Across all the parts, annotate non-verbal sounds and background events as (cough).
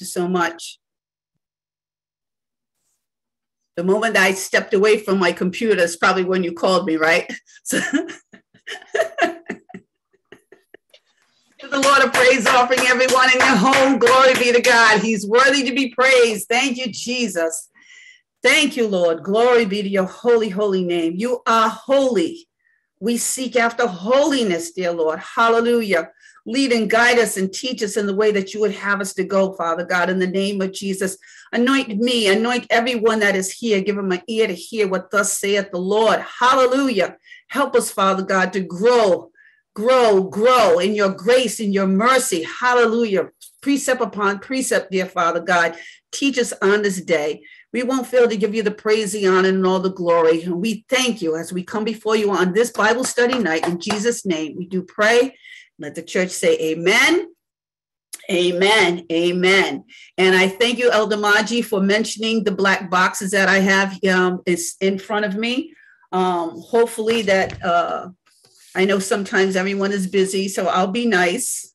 you so much. The moment I stepped away from my computer is probably when you called me, right? (laughs) So the Lord a praise offering, everyone in your home. Glory be to God. He's worthy to be praised. Thank you, Jesus. Thank you, Lord. Glory be to your holy, holy name. You are holy. We seek after holiness, dear Lord. Hallelujah. Lead and guide us and teach us in the way that you would have us to go, Father God, in the name of Jesus. Anoint me, anoint everyone that is here. Give them an ear to hear what thus saith the Lord. Hallelujah. Help us, Father God, to grow, grow, grow in your grace, in your mercy. Hallelujah. Precept upon precept, dear Father God. Teach us on this day. We won't fail to give you the praise, the honor, and all the glory. And we thank you as we come before you on this Bible study night. In Jesus' name, we do pray let the church say amen. Amen. Amen. And I thank you, Elder Maji, for mentioning the black boxes that I have um, is in front of me. Um, hopefully that uh, I know sometimes everyone is busy, so I'll be nice.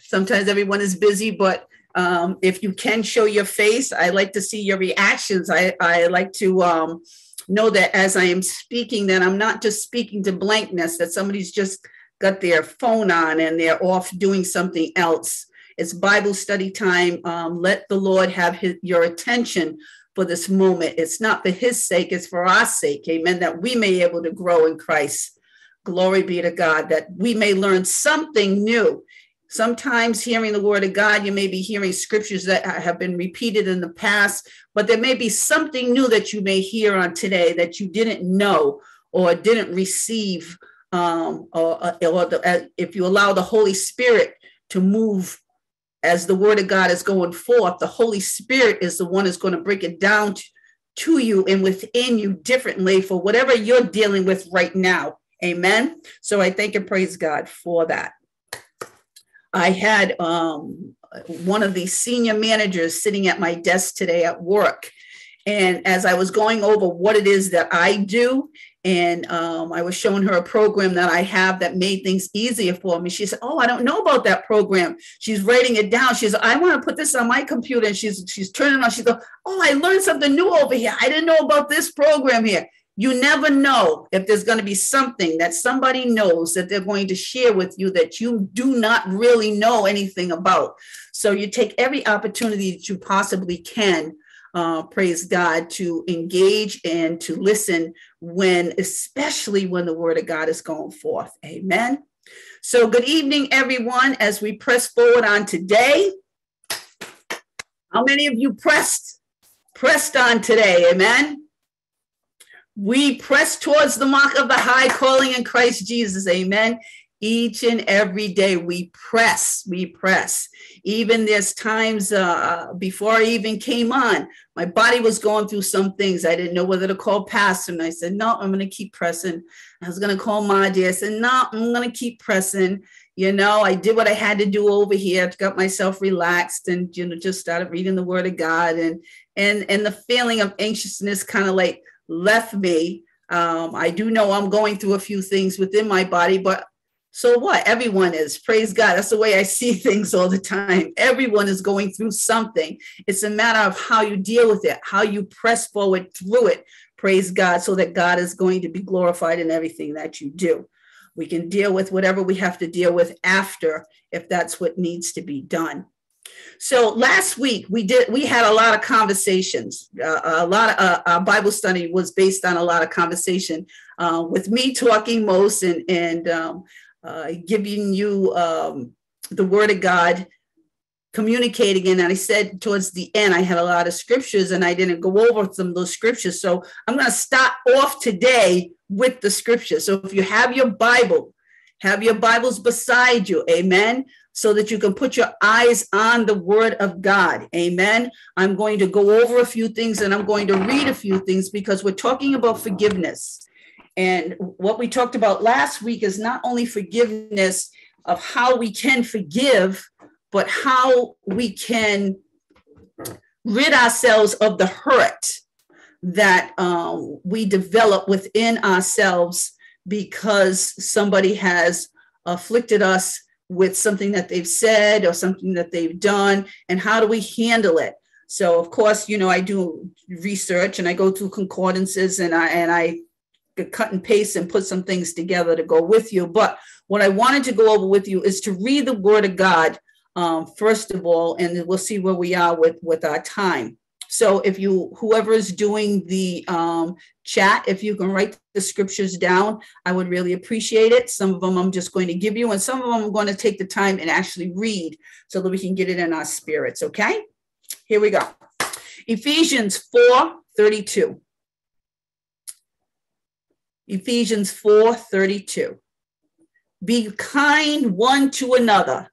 Sometimes everyone is busy, but um, if you can show your face, I like to see your reactions. I, I like to um, know that as I am speaking, that I'm not just speaking to blankness, that somebody's just got their phone on and they're off doing something else. It's Bible study time. Um, let the Lord have his, your attention for this moment. It's not for his sake, it's for our sake. Amen. That we may be able to grow in Christ. Glory be to God, that we may learn something new. Sometimes hearing the word of God, you may be hearing scriptures that have been repeated in the past, but there may be something new that you may hear on today that you didn't know or didn't receive um, or, uh, or the, if you allow the Holy Spirit to move as the Word of God is going forth, the Holy Spirit is the one that's going to break it down to, to you and within you differently for whatever you're dealing with right now. Amen. So I thank and praise God for that. I had um, one of the senior managers sitting at my desk today at work. And as I was going over what it is that I do, and um, I was showing her a program that I have that made things easier for me. She said, "Oh, I don't know about that program." She's writing it down. She's, "I want to put this on my computer," and she's she's turning on. She goes, "Oh, I learned something new over here. I didn't know about this program here." You never know if there's going to be something that somebody knows that they're going to share with you that you do not really know anything about. So you take every opportunity that you possibly can uh, praise God, to engage and to listen when, especially when the word of God is going forth. Amen. So, good evening, everyone, as we press forward on today. How many of you pressed pressed on today? Amen. We press towards the mark of the high calling in Christ Jesus. Amen each and every day we press we press even there's times uh, before i even came on my body was going through some things. I didn't know whether to call pastor and i said no i'm going to keep pressing. I was going to call my i said no i'm going to keep pressing. You know i did what i had to do over here got myself relaxed and you know just started reading the word of god and and and the feeling of anxiousness kind of like left me. Um, I do know I'm going through a few things within my body, but so what? Everyone is. Praise God. That's the way I see (laughs) things all the time. Everyone is going through something. It's a matter of how you deal with it, how you press forward through it. Praise God, so that God is going to be glorified in everything that you do. We can deal with whatever we have to deal with after if that's what needs to be done. So last week we did we had a lot of conversations. Uh, a lot of uh, our Bible study was based on a lot of conversation uh, with me talking most and and um, uh, giving you um, the word of God, communicating. And I said towards the end, I had a lot of scriptures and I didn't go over some of those scriptures. So I'm going to start off today with the scriptures. So if you have your Bible, have your Bibles beside you. Amen. So that you can put your eyes on the word of God. Amen. I'm going to go over a few things and I'm going to read a few things because we're talking about forgiveness. And what we talked about last week is not only forgiveness of how we can forgive, but how we can rid ourselves of the hurt that um, we develop within ourselves because somebody has afflicted us with something that they've said or something that they've done and how do we handle it? So of course you know i do research and i go through concordances and i and i cut and paste and put some things together to go with you but what i wanted to go over with you is to read the word of god um, first of all and we'll see where we are with with our time so if you, whoever is doing the um, chat, if you can write the scriptures down, I would really appreciate it. Some of them I'm just going to give you, and some of them I'm going to take the time and actually read so that we can get it in our spirits. Okay, here we go. Ephesians 4 32. Ephesians 4 32. Be kind one to another,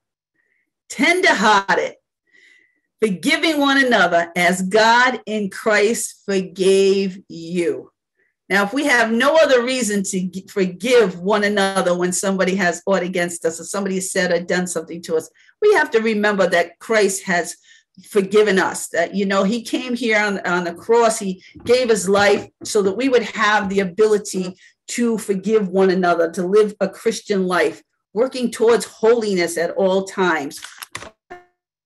tenderhearted forgiving one another as God in Christ forgave you. Now, if we have no other reason to forgive one another when somebody has fought against us or somebody said or done something to us, we have to remember that Christ has forgiven us. That, you know, he came here on, on the cross, he gave his life so that we would have the ability to forgive one another, to live a Christian life, working towards holiness at all times.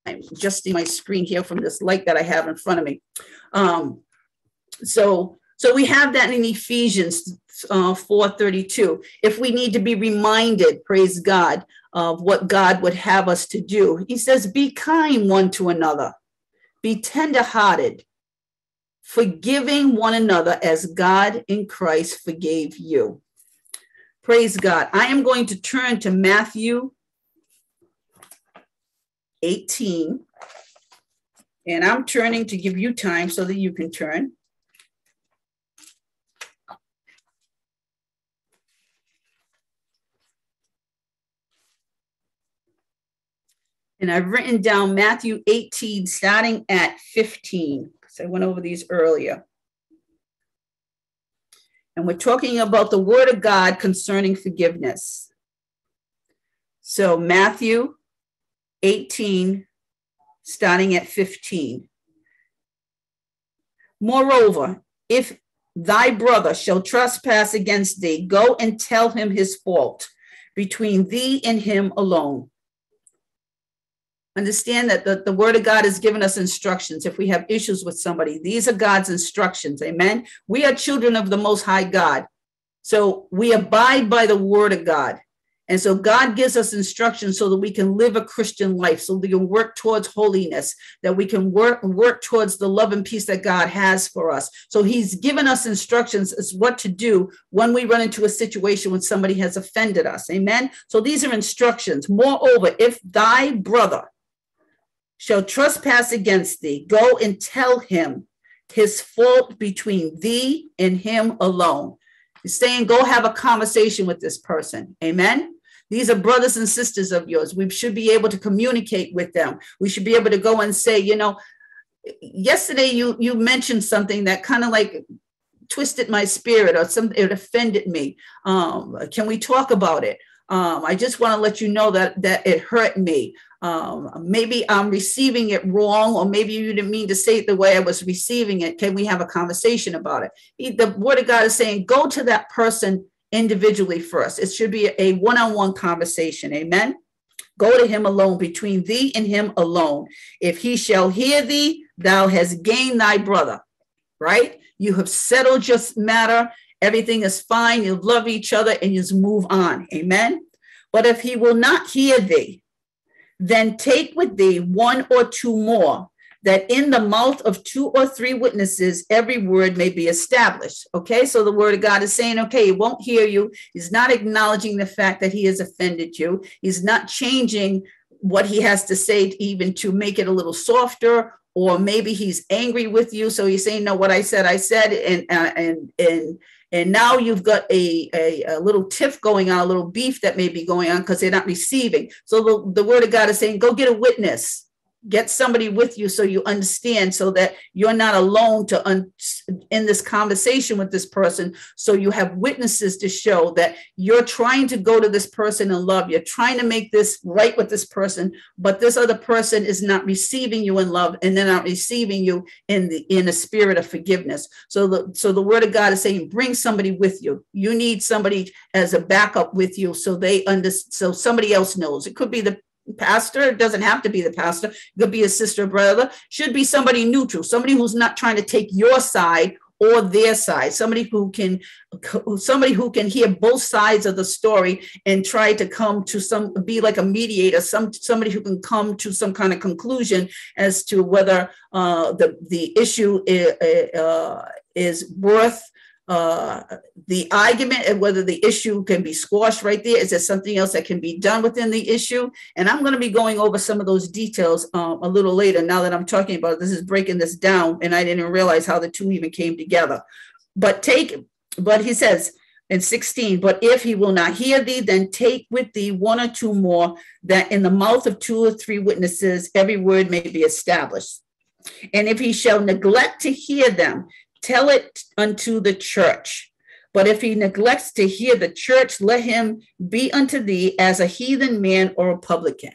I'm just adjusting my screen here from this light that I have in front of me. Um, so, so we have that in Ephesians uh, 4:32. If we need to be reminded, praise God, of what God would have us to do, He says, "Be kind one to another, be tender-hearted, forgiving one another as God in Christ forgave you." Praise God. I am going to turn to Matthew 18. And I'm turning to give you time so that you can turn. And I've written down Matthew 18, starting at 15, because I went over these earlier. And we're talking about the word of God concerning forgiveness. So, Matthew 18, starting at 15. Moreover, if thy brother shall trespass against thee, go and tell him his fault between thee and him alone. Understand that the, the word of God has given us instructions. If we have issues with somebody, these are God's instructions. Amen. We are children of the Most High God. So we abide by the word of God. And so God gives us instructions so that we can live a Christian life, so we can work towards holiness, that we can work work towards the love and peace that God has for us. So He's given us instructions as what to do when we run into a situation when somebody has offended us. Amen. So these are instructions. Moreover, if thy brother shall trespass against thee, go and tell him his fault between thee and him alone. He's saying, go have a conversation with this person. Amen. These are brothers and sisters of yours. We should be able to communicate with them. We should be able to go and say, you know, yesterday you you mentioned something that kind of like twisted my spirit or something it offended me. Um, can we talk about it? Um, I just want to let you know that that it hurt me. Um, maybe I'm receiving it wrong, or maybe you didn't mean to say it the way I was receiving it. Can we have a conversation about it? The Word of God is saying, go to that person individually first. It should be a one on one conversation. Amen. Go to him alone, between thee and him alone. If he shall hear thee, thou hast gained thy brother, right? You have settled your matter. Everything is fine. You love each other and you just move on. Amen. But if he will not hear thee, then take with thee one or two more, that in the mouth of two or three witnesses every word may be established. Okay, so the word of God is saying, okay, he won't hear you. He's not acknowledging the fact that he has offended you. He's not changing what he has to say, even to make it a little softer, or maybe he's angry with you. So he's saying, no, what I said, I said, and uh, and and and now you've got a, a, a, little tiff going on, a little beef that may be going on because they're not receiving. So the, the word of God is saying, go get a witness. Get somebody with you so you understand so that you're not alone to un- in this conversation with this person. So you have witnesses to show that you're trying to go to this person in love. You're trying to make this right with this person but this other person is not receiving you in love and they're not receiving you in the in a spirit of forgiveness. So the so the word of god is saying bring somebody with you. You need somebody as a backup with you so they under so somebody else knows. It could be the pastor it doesn't have to be the pastor it could be a sister brother should be somebody neutral somebody who's not trying to take your side or their side somebody who can somebody who can hear both sides of the story and try to come to some be like a mediator some somebody who can come to some kind of conclusion as to whether uh, the the issue is, uh, is worth uh, the argument and whether the issue can be squashed right there. Is there something else that can be done within the issue? And I'm going to be going over some of those details um, a little later. Now that I'm talking about this is breaking this down, and I didn't realize how the two even came together. But take, but he says in 16, but if he will not hear thee, then take with thee one or two more, that in the mouth of two or three witnesses every word may be established. And if he shall neglect to hear them, tell it unto the church. But if he neglects to hear the church, let him be unto thee as a heathen man or a publican.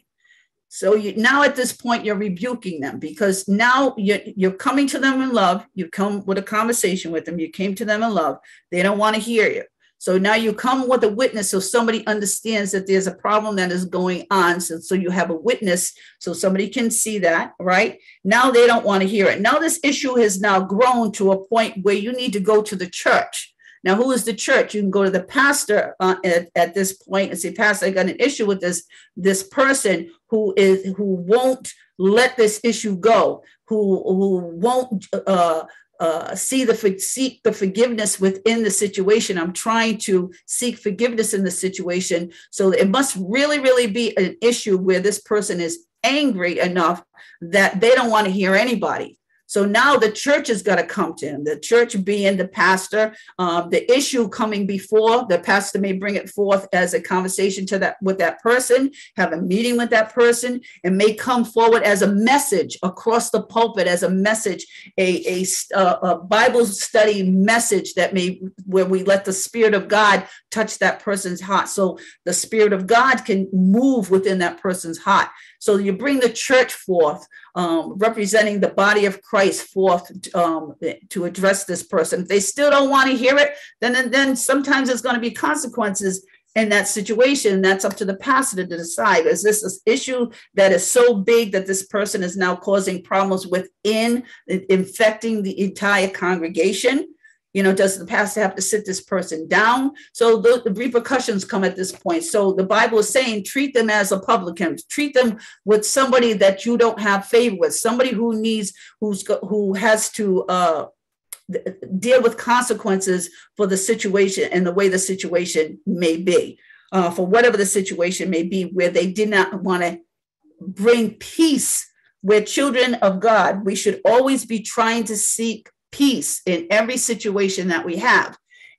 So you, now at this point, you're rebuking them because now you're, you're coming to them in love. You come with a conversation with them. You came to them in love. They don't want to hear you. So now you come with a witness so somebody understands that there's a problem that is going on. So, so you have a witness so somebody can see that, right? Now they don't want to hear it. Now this issue has now grown to a point where you need to go to the church. Now, who is the church? You can go to the pastor uh, at, at this point and say, Pastor, I got an issue with this, this person who is who won't let this issue go, who who won't uh, uh, see the seek the forgiveness within the situation. I'm trying to seek forgiveness in the situation. So it must really, really be an issue where this person is angry enough that they don't want to hear anybody. So now the church has got to come to him. The church being the pastor, um, the issue coming before the pastor may bring it forth as a conversation to that with that person, have a meeting with that person, and may come forward as a message across the pulpit, as a message, a, a, a Bible study message that may where we let the Spirit of God touch that person's heart, so the Spirit of God can move within that person's heart. So you bring the church forth, um, representing the body of Christ forth um, to address this person. If they still don't want to hear it, then then sometimes there's going to be consequences in that situation. That's up to the pastor to decide. Is this an issue that is so big that this person is now causing problems within, infecting the entire congregation? You know, does the pastor have to sit this person down? So the, the, repercussions come at this point. So the Bible is saying treat them as a publican, treat them with somebody that you don't have favor with, somebody who needs, who's who has to uh, deal with consequences for the situation and the way the situation may be, uh, for whatever the situation may be, where they did not want to bring peace. We're children of God. We should always be trying to seek peace in every situation that we have.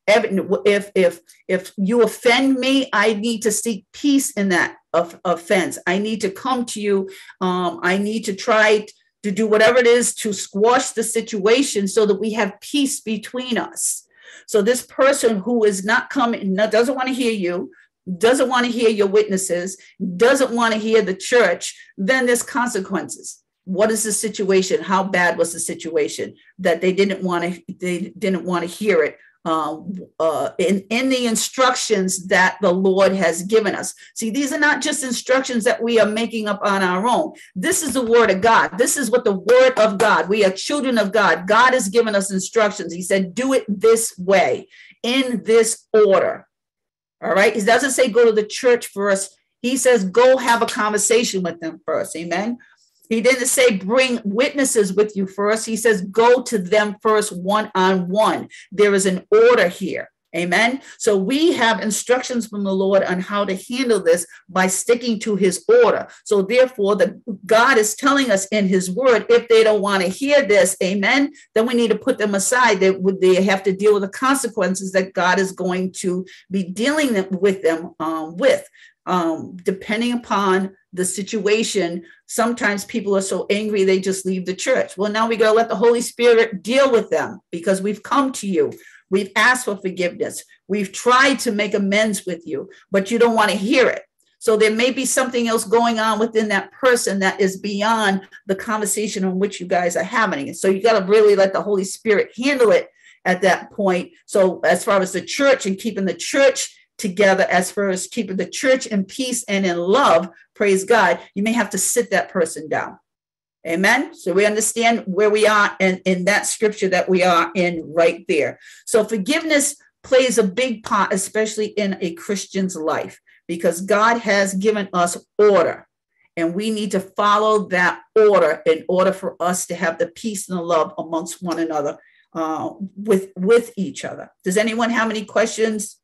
If if if you offend me, I need to seek peace in that of, offense. I need to come to you. Um, I need to try to do whatever it is to squash the situation so that we have peace between us. So this person who is not coming, doesn't want to hear you, doesn't want to hear your witnesses, doesn't want to hear the church, then there's consequences what is the situation how bad was the situation that they didn't want to they didn't want to hear it um, uh, in, in the instructions that the Lord has given us. See, these are not just instructions that we are making up on our own. This is the word of God. This is what the word of God, we are children of God. God has given us instructions. He said, do it this way, in this order. All right. He doesn't say go to the church first. He says, go have a conversation with them first. Amen. He didn't say bring witnesses with you first. He says go to them first one on one. There is an order here. Amen. So we have instructions from the Lord on how to handle this by sticking to his order. So therefore, the God is telling us in his word, if they don't want to hear this, amen, then we need to put them aside. They would they have to deal with the consequences that God is going to be dealing with them um, with. Um, depending upon the situation, sometimes people are so angry they just leave the church. Well, now we got to let the Holy Spirit deal with them because we've come to you. We've asked for forgiveness. We've tried to make amends with you, but you don't want to hear it. So there may be something else going on within that person that is beyond the conversation on which you guys are having. And So you got to really let the Holy Spirit handle it at that point. So as far as the church and keeping the church together, as far as keeping the church in peace and in love, praise God, you may have to sit that person down. Amen. So we understand where we are in, in that scripture that we are in right there. So forgiveness plays a big part, especially in a Christian's life because God has given us order. And we need to follow that order in order for us to have the peace and the love amongst one another, uh, with, with each other. Does anyone have any questions?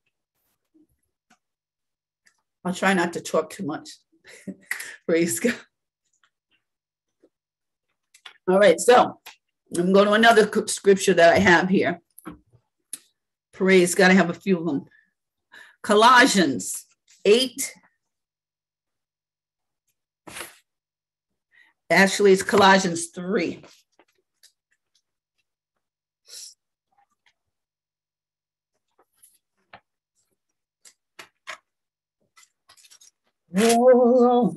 I'll try not to talk too much. (laughs) Praise God. All right, so I'm going to another scripture that I have here. Praise God, I have a few of them. Colossians 8. Actually, it's Colossians 3. Oh,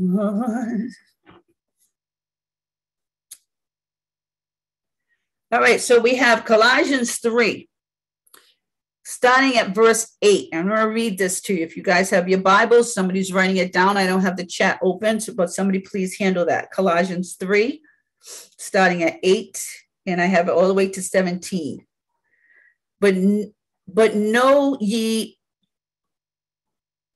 All right, so we have Colossians 3 starting at verse 8. I'm going to read this to you. If you guys have your Bibles, somebody's writing it down. I don't have the chat open, but somebody please handle that. Colossians 3, starting at 8, and I have it all the way to 17. But, but know ye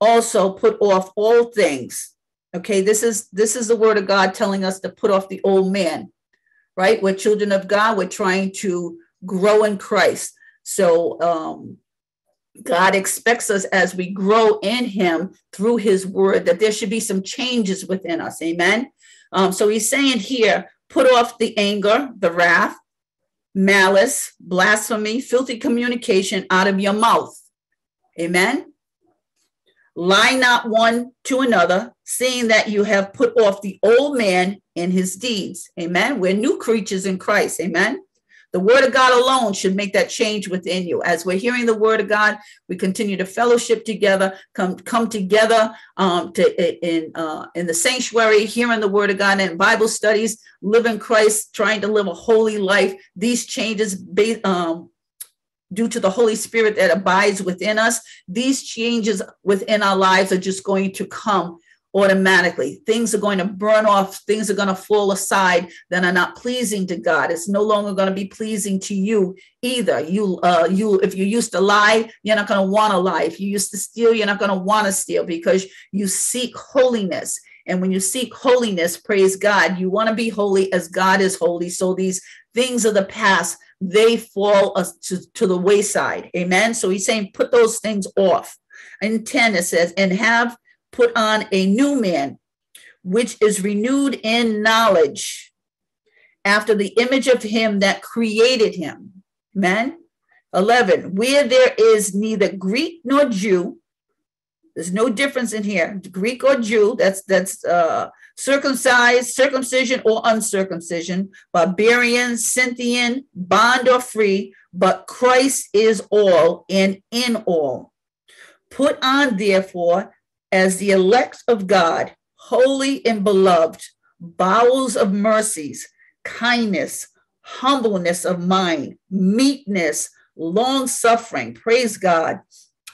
also put off all things. Okay, this is this is the word of God telling us to put off the old man, right? We're children of God. We're trying to grow in Christ. So um, God expects us as we grow in Him through His Word that there should be some changes within us. Amen. Um, so He's saying here, put off the anger, the wrath, malice, blasphemy, filthy communication out of your mouth. Amen. Lie not one to another, seeing that you have put off the old man in his deeds. Amen. We're new creatures in Christ. Amen. The word of God alone should make that change within you. As we're hearing the word of God, we continue to fellowship together, come come together um, to in uh, in the sanctuary, hearing the word of God and Bible studies, living Christ, trying to live a holy life. These changes, um, due to the Holy Spirit that abides within us, these changes within our lives are just going to come automatically. Things are going to burn off, things are going to fall aside that are not pleasing to God. It's no longer going to be pleasing to you either. You uh you if you used to lie, you're not going to want to lie. If you used to steal, you're not going to want to steal because you seek holiness. And when you seek holiness, praise God, you want to be holy as God is holy. So these things of the past, they fall to, to the wayside. Amen. So he's saying, put those things off. In 10, it says, and have put on a new man, which is renewed in knowledge after the image of him that created him. Amen. 11, where there is neither Greek nor Jew, there's no difference in here, Greek or Jew, that's that's uh, circumcised, circumcision or uncircumcision, barbarian, Scythian, bond or free, but Christ is all and in all. Put on, therefore, as the elect of God, holy and beloved, bowels of mercies, kindness, humbleness of mind, meekness, long suffering, praise God,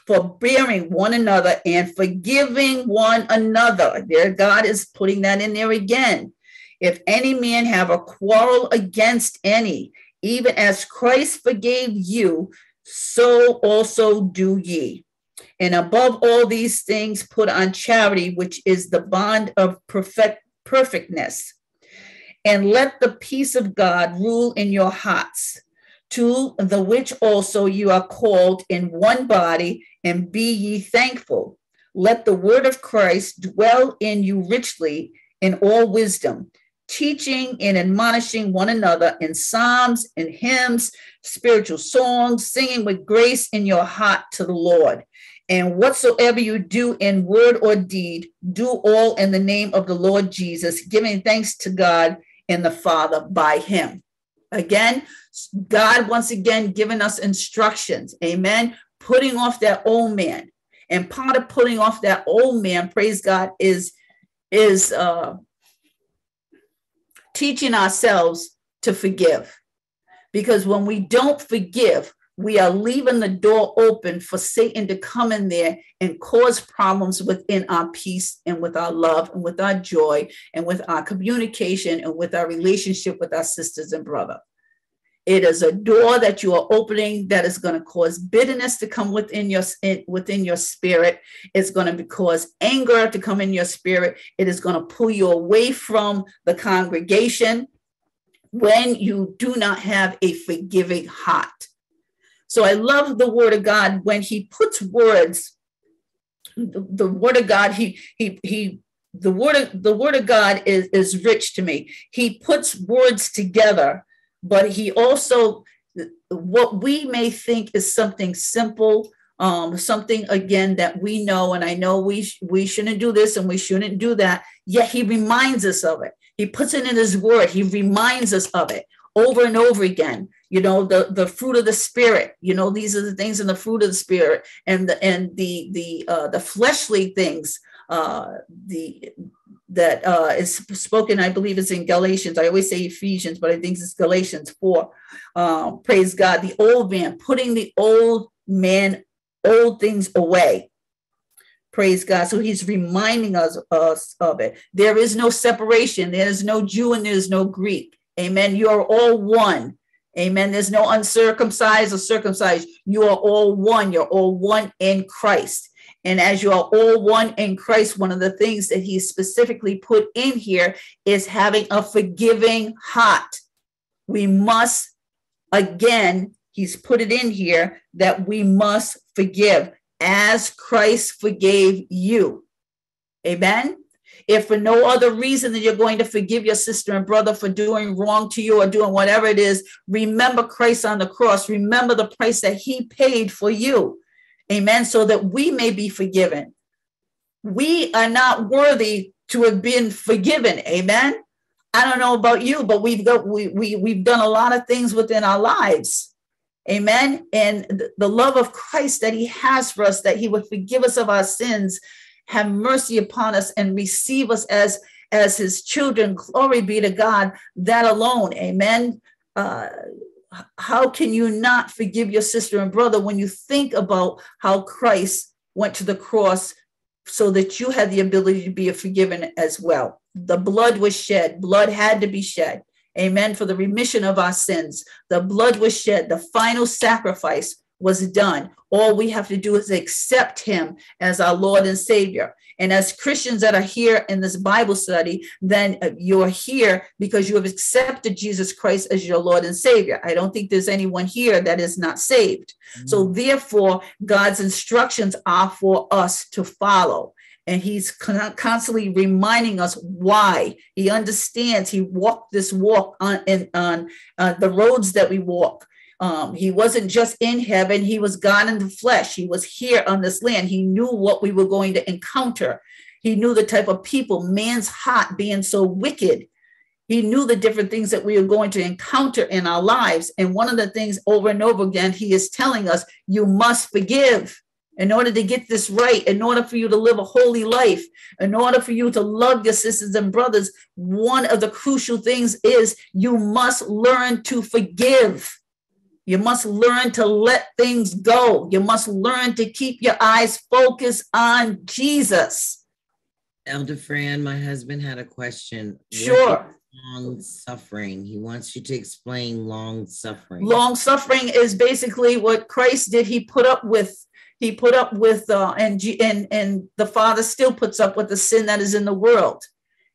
forbearing one another and forgiving one another. There, God is putting that in there again. If any man have a quarrel against any, even as Christ forgave you, so also do ye. And above all these things, put on charity, which is the bond of perfect, perfectness. And let the peace of God rule in your hearts, to the which also you are called in one body, and be ye thankful. Let the word of Christ dwell in you richly in all wisdom, teaching and admonishing one another in psalms and hymns, spiritual songs, singing with grace in your heart to the Lord And whatsoever you do in word or deed, do all in the name of the Lord Jesus, giving thanks to God and the Father by him. Again, God once again giving us instructions. Amen. Putting off that old man. And part of putting off that old man, praise God, is is uh teaching ourselves to forgive. Because when we don't forgive, we are leaving the door open for Satan to come in there and cause problems within our peace and with our love and with our joy and with our communication and with our relationship with our sisters and brother. It is a door that you are opening that is going to cause bitterness to come within your within your spirit. It's going to cause anger to come in your spirit. It is going to pull you away from the congregation when you do not have a forgiving heart. So I love the word of God when he puts words, the, the word of God, he he he the word of the word of God is, is rich to me. He puts words together, but he also what we may think is something simple, um, something again that we know, and I know we sh- we shouldn't do this and we shouldn't do that. Yet he reminds us of it. He puts it in his word. He reminds us of it over and over again you know the the fruit of the spirit you know these are the things in the fruit of the spirit and the and the the uh the fleshly things uh the that uh is spoken i believe is in galatians. I always say ephesians but i think it's galatians 4 um praise god the old man putting the old man old things away. Praise god. So he's reminding us, us of it. There is no separation. There is no jew and there's no greek. Amen. You are all one. Amen. There's no uncircumcised or circumcised. You are all one. You're all one in Christ. And as you are all one in Christ, one of the things that he specifically put in here is having a forgiving heart. We must, again, he's put it in here that we must forgive as Christ forgave you. Amen if for no other reason that you're going to forgive your sister and brother for doing wrong to you or doing whatever it is, remember Christ on the cross. Remember the price that he paid for you. Amen. So that we may be forgiven. We are not worthy to have been forgiven. Amen. I don't know about you, but we've got we, we we've done a lot of things within our lives. Amen. And the love of Christ that he has for us, that he would forgive us of our sins have mercy upon us and receive us as as his children glory be to god that alone amen uh, how can you not forgive your sister and brother when you think about how christ went to the cross so that you had the ability to be forgiven as well? The blood was shed. Blood had to be shed. Amen. For the remission of our sins. The blood was shed. The final sacrifice was done. All we have to do is accept him as our Lord and Savior. And as Christians that are here in this Bible study, then uh, you're here because you have accepted Jesus Christ as your Lord and Savior. I don't think there's anyone here that is not saved. Mm-hmm. So, therefore, God's instructions are for us to follow. And he's constantly reminding us why. He understands. He walked this walk on, in, on uh, the roads that we walk um, he wasn't just in heaven, he was God in the flesh. He was here on this land. He knew what we were going to encounter. He knew the type of people, man's heart being so wicked. He knew the different things that we are going to encounter in our lives. And one of the things over and over again, he is telling us, you must forgive in order to get this right, in order for you to live a holy life, in order for you to love your sisters and brothers, one of the crucial things is you must learn to forgive. You must learn to let things go. You must learn to keep your eyes focused on Jesus. Elder Fran, my husband had a question. Sure. Long suffering. He wants you to explain long suffering. Long suffering is basically what Christ did. He put up with. He put up with, uh, and and and the Father still puts up with the sin that is in the world.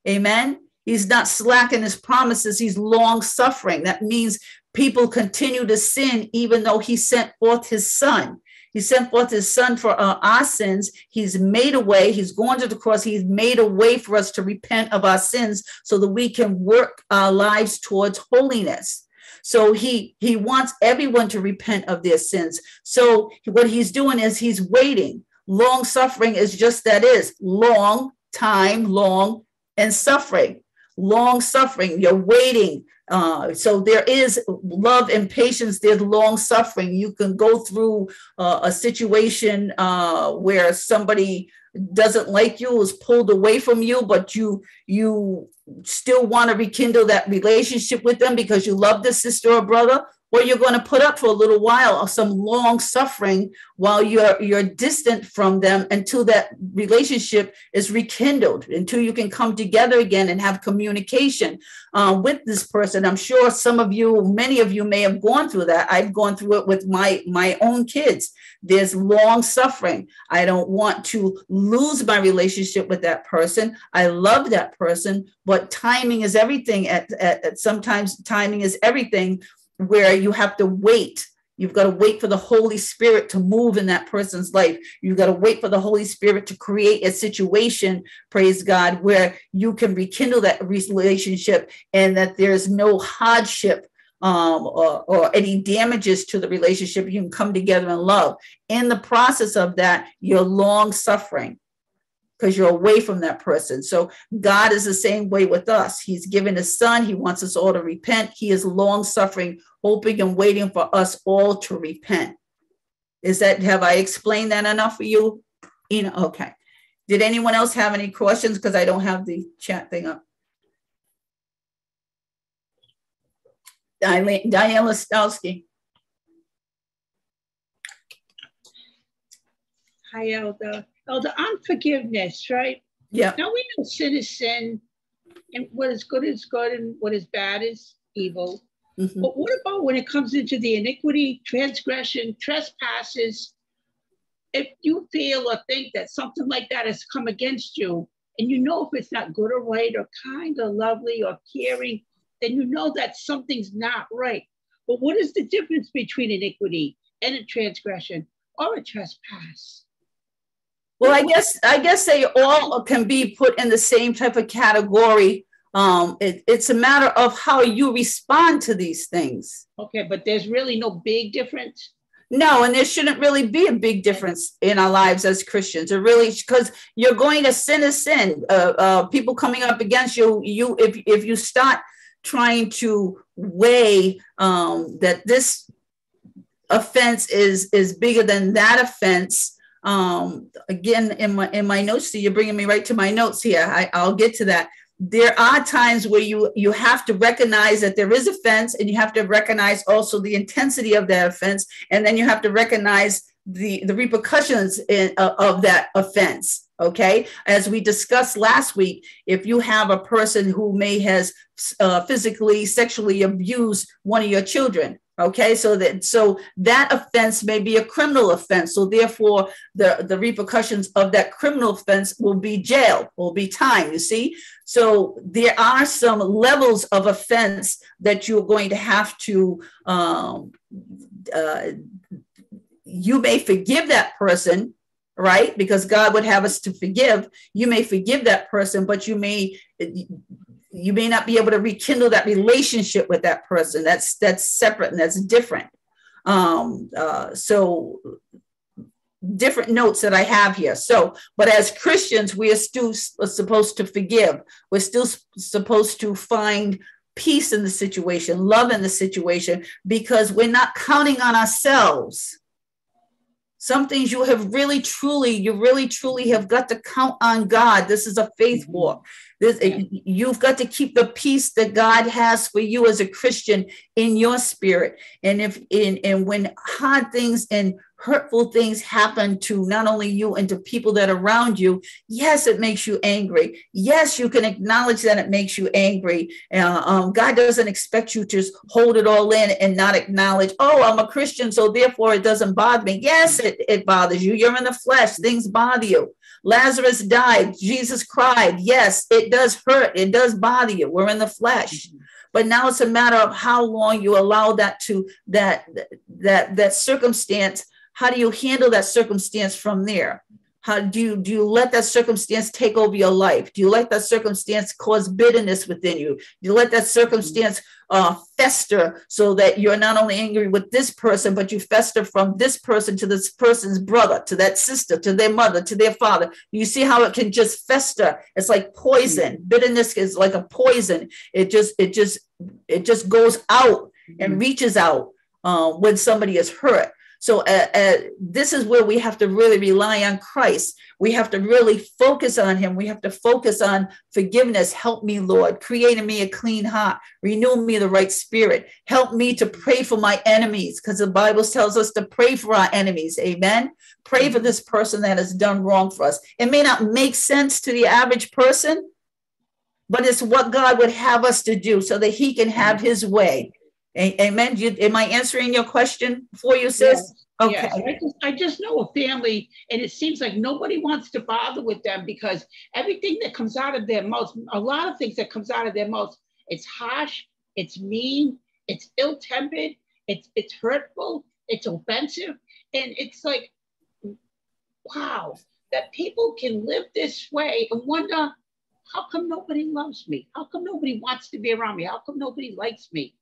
Amen. He's not slacking his promises. He's long suffering. That means people continue to sin even though he sent forth his son. He sent forth his son for uh, our sins. He's made a way. He's gone to the cross. He's made a way for us to repent of our sins so that we can work our lives towards holiness. So he he wants everyone to repent of their sins. So what he's doing is he's waiting Long suffering is just that is long time, long and suffering. Long suffering, you're waiting. Uh, so there is love and patience. There's long suffering. You can go through uh, a situation uh, where somebody doesn't like you, is pulled away from you, but you you still want to rekindle that relationship with them because you love the sister or brother or you're going to put up for a little while or some long suffering while you're you're distant from them until that relationship is rekindled until you can come together again and have communication uh, with this person. I'm sure some of you many of you may have gone through that. I've gone through it with my my own kids. There's long suffering. I don't want to lose my relationship with that person. I love that person but timing is everything at, at, at sometimes timing is everything where you have to wait. You've got to wait for the Holy Spirit to move in that person's life. You've got to wait for the Holy Spirit to create a situation, praise God, where you can rekindle that relationship and that there's no hardship um, or, or, any damages to the relationship. You can come together in love. In the process of that, you're long suffering because you're away from that person. So God is the same way with us. He's given his son. He wants us all to repent. He is long suffering, hoping and waiting for us all to repent. Is that, have I explained that enough for you? You know, okay. Did anyone else have any questions? Because I don't have the chat thing up. Diane Listowski. Hi, Elder. Oh, the unforgiveness, right? Yeah. Now we know sin is sin, and what is good is good, and what is bad is evil. Mm-hmm. But what about when it comes into the iniquity, transgression, trespasses? If you feel or think that something like that has come against you, and you know if it's not good or right or kind or lovely or caring, then you know that something's not right. But what is the difference between iniquity and a transgression or a trespass? Well, I guess I guess they all can be put in the same type of category. Um, it, it's a matter of how you respond to these things. Okay, but there's really no big difference. No, and there shouldn't really be a big difference in our lives as Christians. It really because you're going to sin a sin. Uh, uh, people coming up against you, you if if you start trying to weigh um, that this offense is is bigger than that offense um, again, in my in my notes, so you're bringing me right to my notes here. I, I'll get to that. There are times where you you have to recognize that there is offense, and you have to recognize also the intensity of that offense, and then you have to recognize the the repercussions in, uh, of that offense okay as we discussed last week if you have a person who may has uh, physically sexually abused one of your children okay so that so that offense may be a criminal offense so therefore the the repercussions of that criminal offense will be jail will be time you see? So there are some levels of offense that you're going to have to um, uh, you may forgive that person right? Because god would have us to forgive you may forgive that person but you may you may not be able to rekindle that relationship with that person. That's that's separate and that's different. Um, uh, so different notes that i have here. So but as christians we are still supposed to forgive. We're still supposed to find peace in the situation love in the situation because we're not counting on ourselves some things you have really truly you really truly have got to count on god this is a faith mm-hmm. walk this. You've got to keep the peace that God has for you as a Christian in your spirit. And if in and when hard things and hurtful things happen to not only you and to people that are around you, yes, it makes you angry. Yes, you can acknowledge that it makes you angry. Uh, um, God doesn't expect you to just hold it all in and not acknowledge, oh, I'm a Christian, so therefore it doesn't bother me. Yes, it, it bothers you. You're in the flesh, things bother you. Lazarus died. Jesus cried. Yes, it does hurt. It does bother you. We're in the flesh. But now it's a matter of how long you allow that to that that that circumstance. How do you handle that circumstance from there? How do you do you let that circumstance take over your life? Do you let that circumstance cause bitterness within you? Do you let that circumstance uh, fester so that you're not only angry with this person, but you fester from this person to this person's brother, to that sister, to their mother, to their father. You see how it can just fester. It's like poison. Mm-hmm. Bitterness is like a poison. It just, it just, it just goes out and mm-hmm. reaches out uh, when somebody is hurt. So uh, uh, this is where we have to really rely on Christ. We have to really focus on Him. We have to focus on forgiveness. Help me, Lord. Create in me a clean heart. Renew me the right spirit. Help me to pray for my enemies because the Bible tells us to pray for our enemies. Amen. Pray for this person that has done wrong for us. It may not make sense to the average person, but it's what God would have us to do so that He can have His way. Amen. You, am I answering your question for you, sis? Yes. Okay. Yes. I, just, I just know a family, and it seems like nobody wants to bother with them because everything that comes out of their mouth, a lot of things that comes out of their mouth, it's harsh, it's mean, it's ill-tempered, it's it's hurtful, it's offensive, and it's like, wow, that people can live this way and wonder, how come nobody loves me? How come nobody wants to be around me? How come nobody likes me?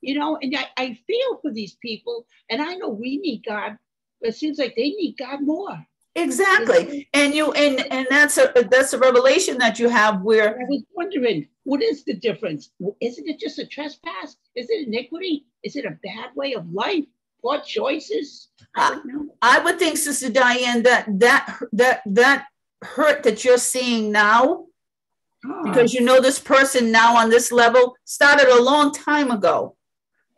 You know, and I, I feel for these people, and I know we need God, but it seems like they need God more. Exactly, and you and and that's a that's a revelation that you have where I was wondering what is the difference? Isn't it just a trespass? Is it iniquity? Is it a bad way of life? Poor choices? I, I would think, Sister Diane, that that that that hurt that you're seeing now, oh. because you know this person now on this level started a long time ago.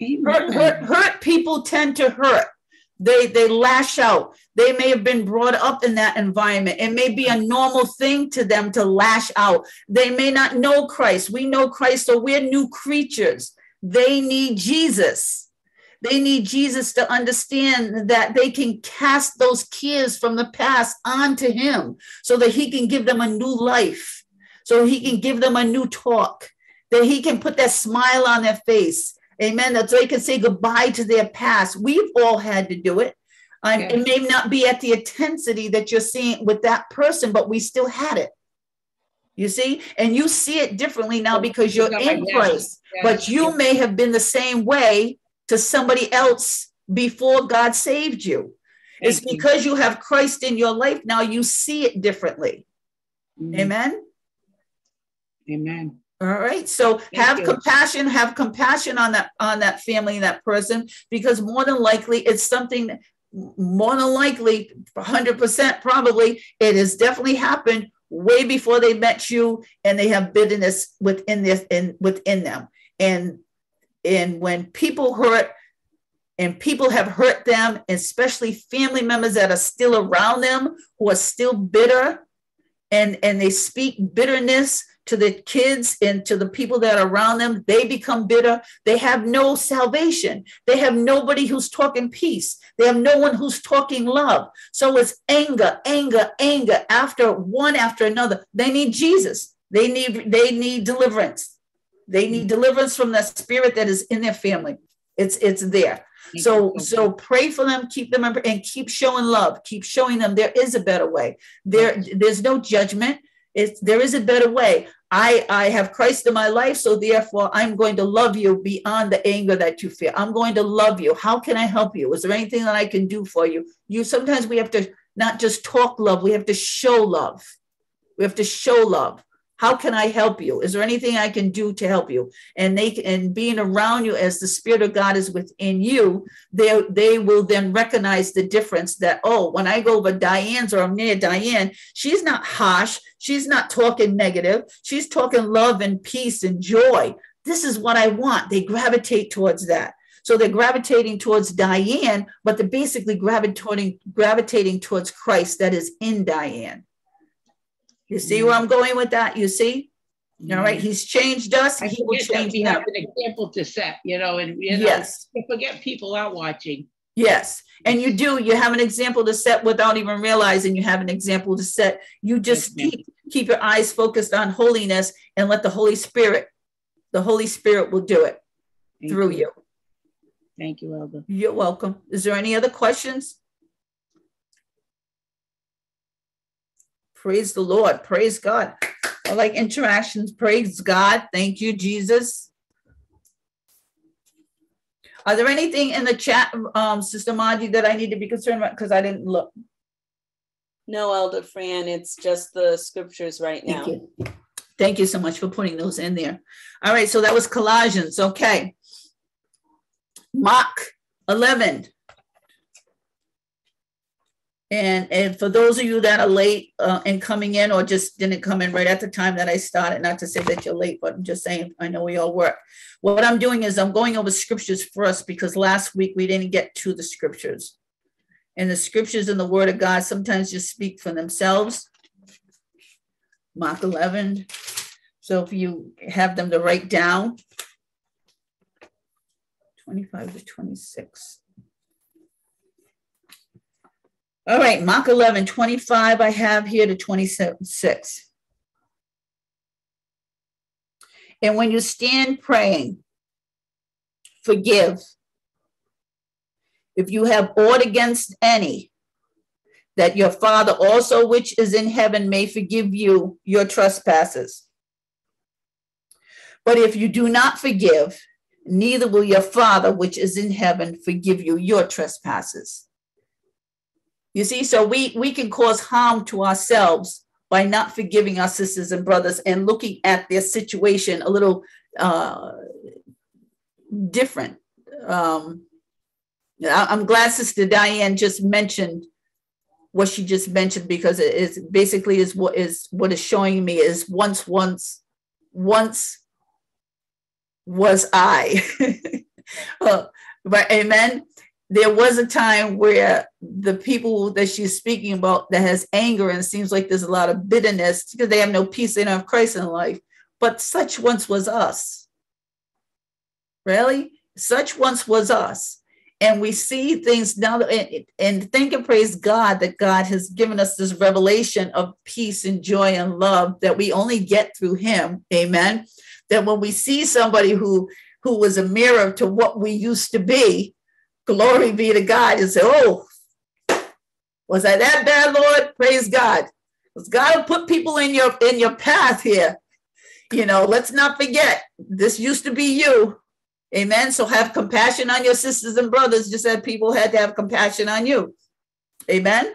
Hurt, hurt, hurt people tend to hurt. They they lash out. They may have been brought up in that environment. It may be a normal thing to them to lash out. They may not know Christ. We know Christ, so we're new creatures. They need Jesus. They need Jesus to understand that they can cast those cares from the past onto Him so that He can give them a new life, so He can give them a new talk, that He can put that smile on their face, Amen. That they can say goodbye to their past. We've all had to do it. Um, yes. It may not be at the intensity that you're seeing with that person, but we still had it. You see, and you see it differently now because you're in Christ, yes. but you may have been the same way to somebody else before God saved you. Thank it's because you. you have Christ in your life now, you see it differently. Mm-hmm. Amen. Amen. All right. So Thank have you. compassion, have compassion on that on that family, and that person, because more than likely it's something more than likely 100% probably it has definitely happened way before they met you and they have bitterness within this in within them and and when people hurt and people have hurt them especially family members that are still around them who are still bitter and and they speak bitterness to the kids and to the people that are around them, they become bitter. They have no salvation. They have nobody who's talking peace. They have no one who's talking love. So it's anger, anger, anger after one after another. They need Jesus. They need they need deliverance. They need deliverance from the spirit that is in their family. It's it's there. So so pray for them, keep them and keep showing love. Keep showing them there is a better way. There there's no judgment. It's there is a better way. I I have Christ in my life, so therefore I'm going to love you beyond the anger that you feel. I'm going to love you. How can I help you? Is there anything that I can do for you? You sometimes we have to not just talk love, we have to show love. We have to show love. How can I help you? Is there anything I can do to help you? And they and being around you as the Spirit of God is within you, they they will then recognize the difference that oh, when I go over Diane's or I'm near Diane, she's not harsh, she's not talking negative, she's talking love and peace and joy. This is what I want. They gravitate towards that. So they're gravitating towards Diane, but they're basically gravitating gravitating towards Christ that is in Diane. You see where I'm going with that? You see? All right, mm-hmm. he's changed us. he will change we have an example to set, you know, and you know, yes, forget people are watching. Yes, and you do. You have an example to set without even realizing you have an example to set. You just keep keep your eyes focused on holiness and let the Holy Spirit, the Holy Spirit will do it Thank through you. you. Thank you, Elder. You're welcome. Is there any other questions? Praise the Lord. Praise God. I like interactions. Praise God. Thank you, Jesus. Are there anything in the chat, um, Sister Margie, that I need to be concerned about? Because I didn't look. No, Elder Fran, it's just the scriptures right Thank now. you. Thank you so much for putting those in there. All right, so that was Colossians, okay. Mark 11. And, and for those of you that are late uh, in coming in or just didn't come in right at the time that I started, not to say that you're late, but I'm just saying, I know we all work. What I'm doing is I'm going over scriptures first because last week we didn't get to the scriptures. And the scriptures in the word of God sometimes just speak for themselves. Mark 11. So if you have them to write down, 25 to 26. All right, Mark 11, 25, I have here to 26. And when you stand praying, forgive. If you have aught against any, that your Father also, which is in heaven, may forgive you your trespasses. But if you do not forgive, neither will your Father, which is in heaven, forgive you your trespasses. You see, so we, we can cause harm to ourselves by not forgiving our sisters and brothers and looking at their situation a little uh, different. Um, I'm glad Sister Diane just mentioned what she just mentioned because it is basically is what is what is showing me is once once once was I. (laughs) uh, but amen there was a time where the people that she's speaking about that has anger and seems like there's a lot of bitterness because they have no peace, they don't have Christ in life. But such once was us. Really? Such once was us. And we see things now, and, and thank and praise God that God has given us this revelation of peace and joy and love that we only get through Him. Amen. That when we see somebody who who was a mirror to what we used to be, Glory be to God. And say, oh, was I that bad, Lord? Praise God. God will put people in your in your path here. You know, let's not forget this used to be you. Amen. So have compassion on your sisters and brothers, just as people had to have compassion on you. Amen.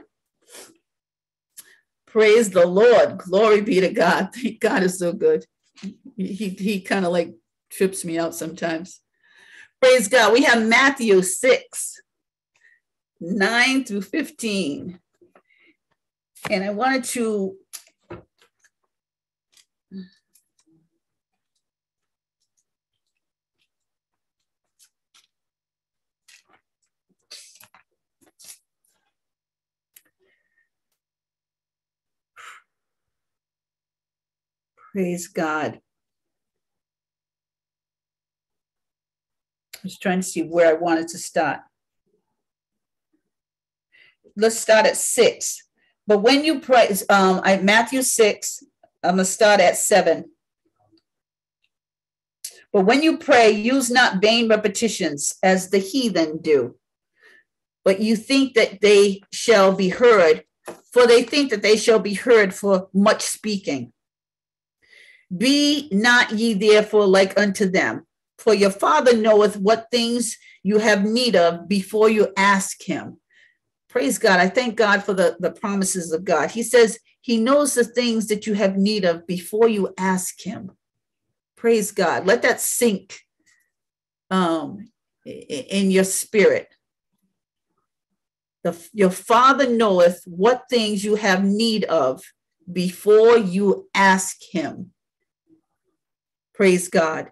Praise the Lord. Glory be to God. God is so good. He, he kind of like trips me out sometimes. Praise God. We have Matthew 6, 9 through 15. And I wanted to Praise God. Was trying to see where I wanted to start. Let's start at six. But when you pray, um, I Matthew six, I'm gonna start at seven. But when you pray, use not vain repetitions as the heathen do, but you think that they shall be heard, for they think that they shall be heard for much speaking. Be not ye therefore like unto them, for your Father knoweth what things you have need of before you ask Him. Praise God. I thank God for the, the promises of God. He says He knows the things that you have need of before you ask Him. Praise God. Let that sink um, in your spirit. The, your Father knoweth what things you have need of before you ask Him. Praise God.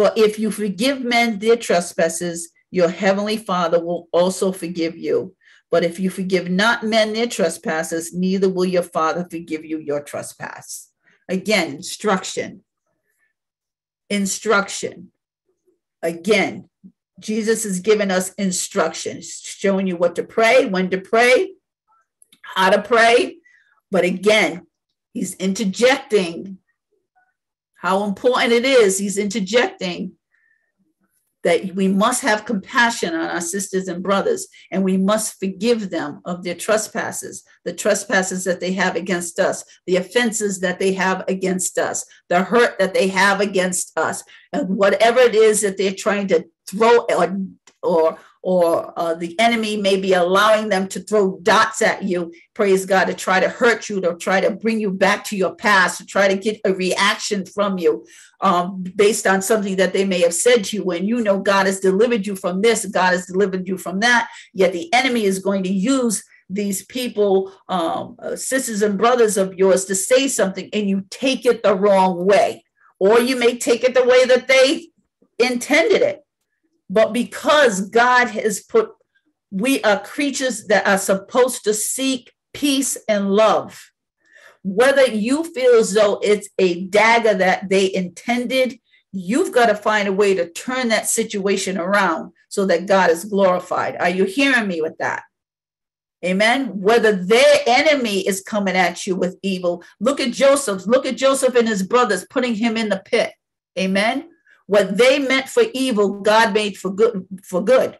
For if you forgive men their trespasses, your heavenly Father will also forgive you. But if you forgive not men their trespasses, neither will your Father forgive you your trespass. Again, instruction. Instruction. Again, Jesus is giving us instructions, showing you what to pray, when to pray, how to pray. But again, he's interjecting how important it is. He's interjecting that we must have compassion on our sisters and brothers, and we must forgive them of their trespasses, the trespasses that they have against us, the offenses that they have against us, the hurt that they have against us, and whatever it is that they're trying to throw or or or uh, the enemy may be allowing them to throw dots at you, praise God, to try to hurt you, to try to bring you back to your past, to try to get a reaction from you um, based on something that they may have said to you. When you know God has delivered you from this, God has delivered you from that, yet the enemy is going to use these people, um, uh, sisters and brothers of yours, to say something and you take it the wrong way. Or you may take it the way that they intended it but because God has put, we are creatures that are supposed to seek peace and love. Whether you feel as though it's a dagger that they intended, you've got to find a way to turn that situation around so that God is glorified. Are you hearing me with that? Amen. Whether their enemy is coming at you with evil, look at Joseph. Look at Joseph and his brothers putting him in the pit. Amen. What they meant for evil, God made for good for good.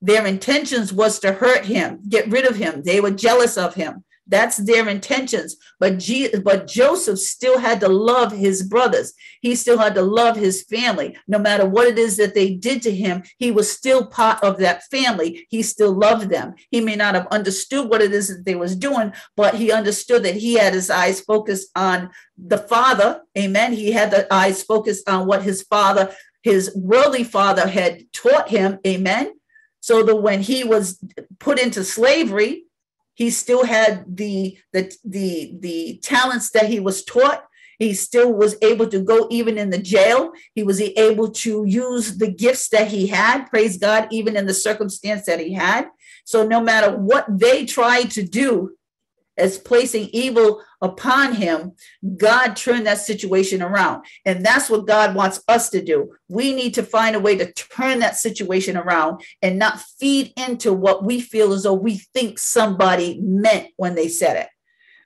Their intentions was to hurt him, get rid of him. They were jealous of him. That's their intentions. But, G- but Joseph still had to love his brothers. He still had to love his family. No matter what it is that they did to him, he was still part of that family. He still loved them. He may not have understood what it is that they was doing, but he understood that he had his eyes focused on the father. Amen. He had the eyes focused on what his father, his worldly father had taught him. Amen. So that when he was put into slavery, he still had the the the the talents that he was taught. He still was able to go even in the jail. He was able to use the gifts that he had praise god even in the circumstance that he had. So no matter what they tried to do as placing evil upon him, God turned that situation around. And that's what God wants us to do. We need to find a way to turn that situation around and not feed into what we feel as though we think somebody meant when they said it.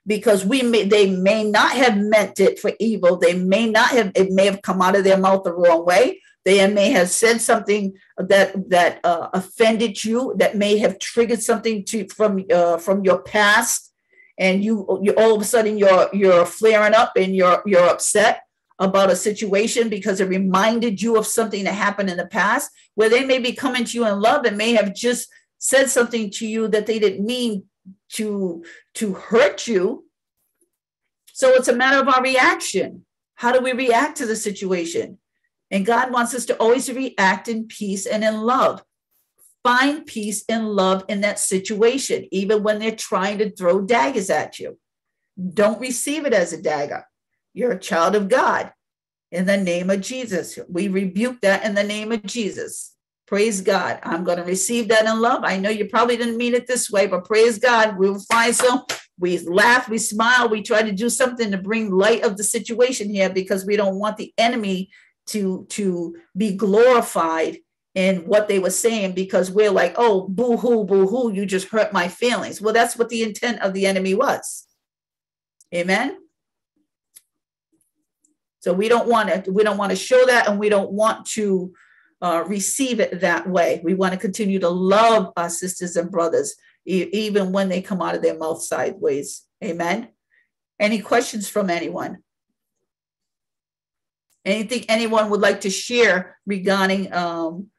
Because we may they may not have meant it for evil. They may not have it may have come out of their mouth the wrong way. They may have said something that that uh, offended you, that may have triggered something to from uh, from your past and you you all of a sudden you're you're flaring up and you're you're upset about a situation because it reminded you of something that happened in the past where they may be coming to you in love and may have just said something to you that they didn't mean to to hurt you. So it's a matter of our reaction. How do we react to the situation? And god wants us to always react in peace and in love Find peace and love in that situation, even when they're trying to throw daggers at you. Don't receive it as a dagger. You're a child of God in the name of Jesus. We rebuke that in the name of Jesus. Praise God. I'm going to receive that in love. I know you probably didn't mean it this way, but praise God. We'll find some. We laugh, we smile, we try to do something to bring light of the situation here because we don't want the enemy to, to be glorified in what they were saying because we're like, oh, boo hoo, boo hoo, you just hurt my feelings. Well, that's what the intent of the enemy was. Amen. So we don't want to we don't want to show that, and we don't want to uh, receive it that way. We want to continue to love our sisters and brothers, e- even when they come out of their mouth sideways. Amen. Any questions from anyone? Anything anyone would like to share regarding um,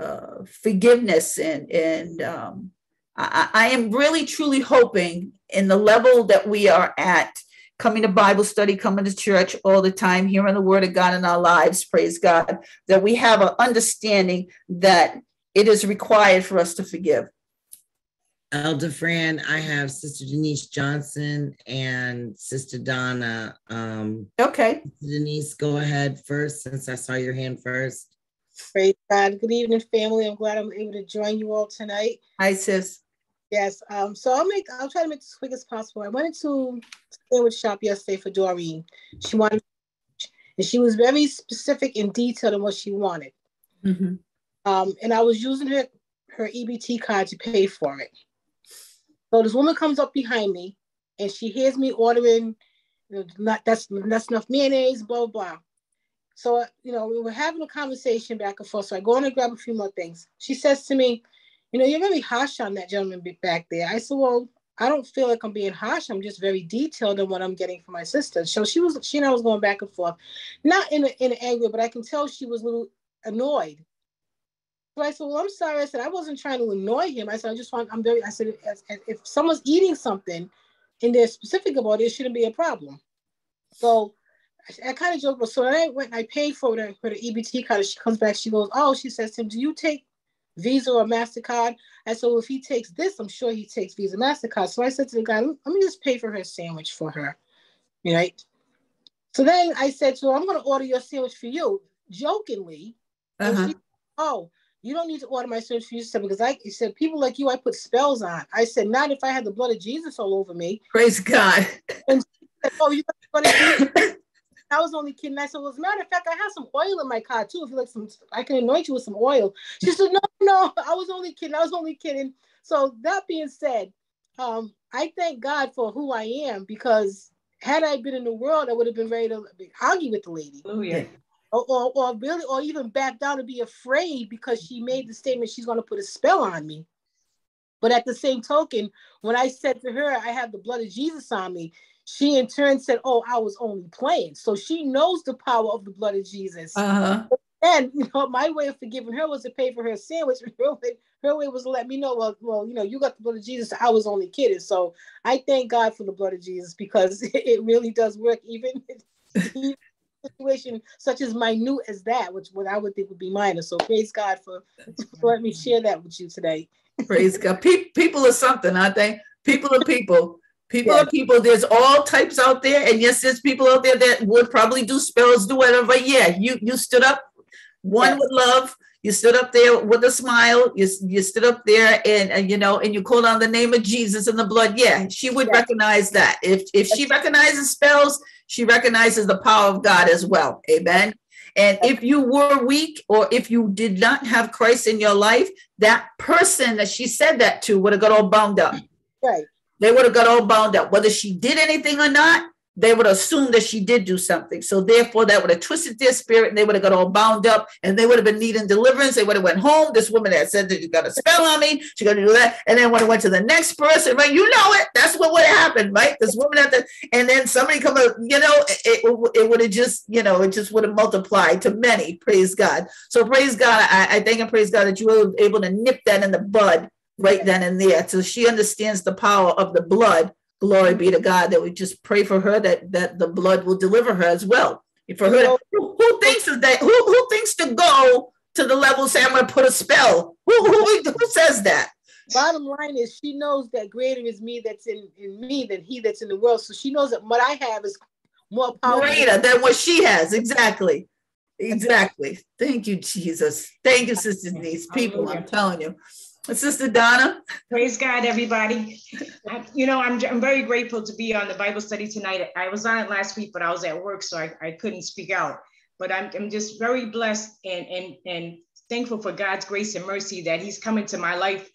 uh, forgiveness and and um, I, I am really truly hoping in the level that we are at coming to Bible study, coming to church all the time, hearing the word of God in our lives, praise God, that we have an understanding that it is required for us to forgive. Elder Fran, I have Sister Denise Johnson and Sister Donna. Um, okay. Denise, go ahead first since I saw your hand first. Praise God. Good evening, family. I'm glad I'm able to join you all tonight. Hi, sis. Yes. Um, so I'll make I'll try to make this quick as possible. I went into sandwich shop yesterday for Doreen. She wanted and she was very specific and detailed in what she wanted. Mm-hmm. Um, and I was using her her EBT card to pay for it. So this woman comes up behind me, and she hears me ordering, you know, not that's that's enough mayonnaise, blah blah. So uh, you know, we were having a conversation back and forth. So I go in and grab a few more things. She says to me, "You know, you're really harsh on that gentleman back there." I said, "Well, I don't feel like I'm being harsh. I'm just very detailed in what I'm getting from my sister. So she was, she and I was going back and forth, not in a, in an anger, but I can tell she was a little annoyed. So I said, well, I'm sorry. I said, I wasn't trying to annoy him. I said, I just want, I'm very, I said, if, if someone's eating something and they're specific about it, it shouldn't be a problem. So I, I kind of joked, but so I went, and I paid for the, for the EBT card. She comes back, she goes, oh, she says to him, do you take Visa or MasterCard. And so if he takes this, I'm sure he takes Visa, MasterCard. So I said to the guy, let me just pay for her sandwich for her. Right. So then I said to her, I'm going to order your sandwich for you, jokingly. Uh-huh. She, oh, you don't need to order my sandwich for you, said, because I said, people like you, I put spells on. I said, not if I had the blood of Jesus all over me. Praise God. And she said, oh, you got the (laughs) blood of Jesus? I was only kidding. I said, well, as a matter of fact, I have some oil in my car too. If you like some, I can anoint you with some oil. She said, no, no, I was only kidding. I was only kidding. So that being said, um, I thank God for who I am because had I been in the world, I would have been ready to argue with the lady. Oh yeah. Or, or, or really, or even back down and be afraid because she made the statement she's going to put a spell on me. But at the same token, when I said to her, I have the blood of Jesus on me, she in turn said, "Oh, I was only playing." So she knows the power of the blood of Jesus. Uh-huh. And you know, my way of forgiving her was to pay for her sandwich. (laughs) Her way, her way was to let me know, well, well, you know, you got the blood of Jesus. I was only kidding. So I thank God for the blood of Jesus because (laughs) it really does work, even (laughs) in situation such as minute as that, which what I would think would be minor. So praise God for, for letting me share that with you today. Praise God. Pe- people are something, aren't they? People are people. People yeah. are people. There's all types out there, and yes, there's people out there that would probably do spells, do whatever. But yeah, you you stood up, one yes. with love. You stood up there with a smile. You, you stood up there and, and you know, and you called on the name of Jesus and the blood. Yeah, she would yes. recognize that. If if she recognizes spells, she recognizes the power of God as well. Amen. And if you were weak or if you did not have Christ in your life, that person that she said that to would have got all bound up. Right. They would have got all bound up. Whether she did anything or not, they would assume that she did do something. So therefore, that would have twisted their spirit and they would have got all bound up and they would have been needing deliverance. They would have went home. This woman that said that you got a spell on me, she got to do that. And then when it went to the next person, right? You know it. That's what would have happened, right? This woman at the, and then somebody come up, you know, it, it, it would have just, you know, it just would have multiplied to many. Praise God. So praise God. I, I thank and praise God that you were able to nip that in the bud right then and there. So she understands the power of the blood. Glory be to God that we just pray for her that that the blood will deliver her as well. For her, to, who, who, thinks of that? Who, who thinks to go to the level say I'm going to put a spell? Who, who, who says that? Bottom line is she knows that greater is me that's in, in me than he that's in the world. So she knows that what I have is more powerful. Greater than what she has. Exactly. Exactly. Thank you, Jesus. Thank you, Sister Denise. People, I'm telling you. Sister Donna. Praise God, everybody. you know, I'm, I'm very grateful to be on the Bible study tonight. I was on it last week, but I was at work, so I, I couldn't speak out. But I'm, I'm just very blessed and, and, and thankful for God's grace and mercy that He's come into my life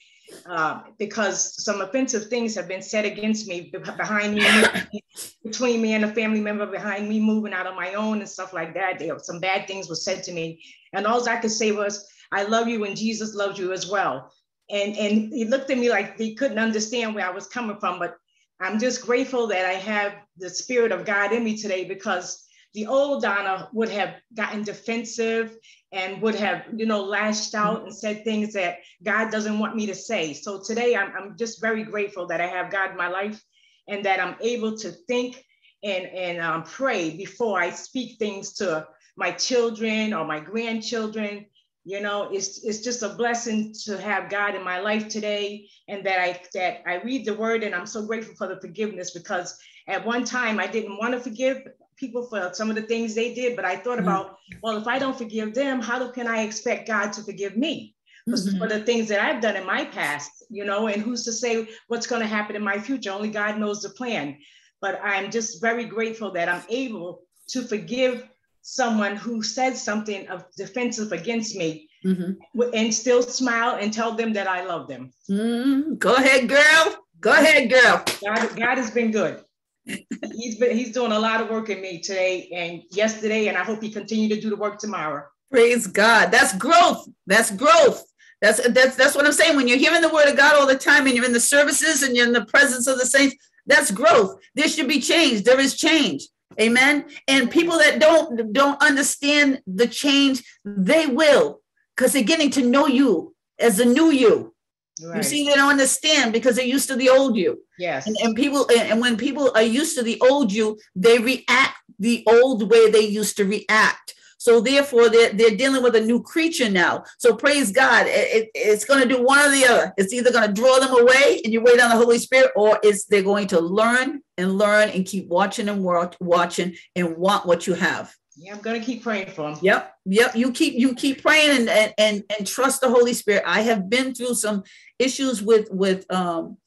uh, because some offensive things have been said against me behind me, (laughs) between me and a family member behind me moving out on my own and stuff like that. There, some bad things were said to me. And all I could say was, I love you and Jesus loves you as well and and he looked at me like he couldn't understand where I was coming from. But I'm just grateful that I have the spirit of God in me today because the old Donna would have gotten defensive and would have, you know, lashed out and said things that God doesn't want me to say. So today I'm, I'm just very grateful that I have God in my life and that I'm able to think and, and um, pray before I speak things to my children or my grandchildren you know it's it's just a blessing to have god in my life today and that i that i read the word and i'm so grateful for the forgiveness because at one time i didn't want to forgive people for some of the things they did but i thought mm-hmm. about well if i don't forgive them how can i expect god to forgive me mm-hmm. for the things that i've done in my past you know and who's to say what's going to happen in my future only god knows the plan but i'm just very grateful that i'm able to forgive someone who says something of defensive against me mm-hmm. and still smile and tell them that I love them. Mm-hmm. Go ahead, girl. Go ahead, girl. God, God has been good. he's been he's doing a lot of work in me today and yesterday, and I hope he continue to do the work tomorrow. Praise God. That's growth. That's growth. That's that's that's what I'm saying. When you're hearing the word of God all the time and you're in the services and you're in the presence of the saints, that's growth. There should be change. There is change. Amen. And people that don't don't understand the change, they will, because they're getting to know you as a new you. Right. You see, they don't understand because they're used to the old you. Yes. And, and people, and when people are used to the old you, they react the old way they used to react. So therefore, they're, they're dealing with a new creature now. So praise God. It, it, it's going to do one or the other. It's either going to draw them away and you wait on the Holy Spirit, or it's they're going to learn and learn and keep watching and watch, watching and want what you have. Yeah, I'm gonna keep praying for them. Yep, yep. You keep you keep praying and and and, and trust the Holy Spirit. I have been through some issues with with um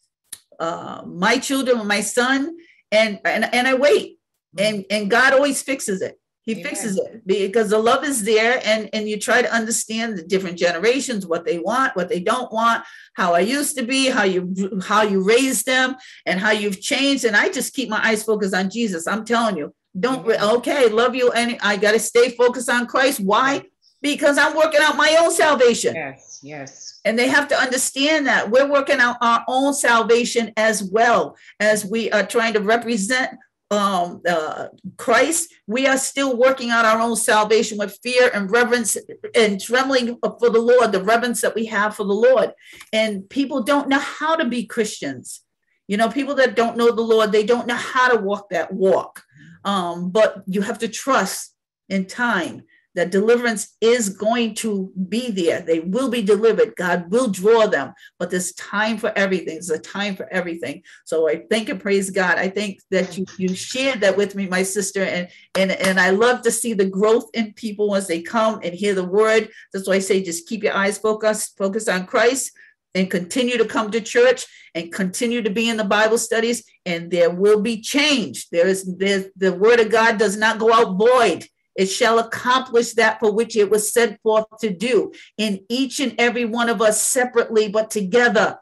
uh my children, my son, and and and I wait, and and God always fixes it. He fixes it because the love is there, and and you try to understand the different generations, what they want, what they don't want, how I used to be, how you how you raised them, and how you've changed. And I just keep my eyes focused on Jesus. I'm telling you, don't okay, love you, and I got to stay focused on Christ. Why? Because I'm working out my own salvation. Yes, yes. And they have to understand that we're working out our own salvation as well as we are trying to represent um, uh, Christ, we are still working on our own salvation with fear and reverence and trembling for the Lord, the reverence that we have for the Lord. And people don't know how to be Christians. You know, people that don't know the Lord, they don't know how to walk that walk. Um, but you have to trust in time that deliverance is going to be there. They will be delivered. God will draw them, but there's time for everything. There's a time for everything. So I thank and praise God. I think that you you shared that with me, my sister, and and and I love to see the growth in people as they come and hear the word. That's why I say just keep your eyes focused, focus on Christ. And continue to come to church and continue to be in the Bible studies, and there will be change. There is there, the word of God does not go out void it shall accomplish that for which it was sent forth to do in each and every one of us separately, but together.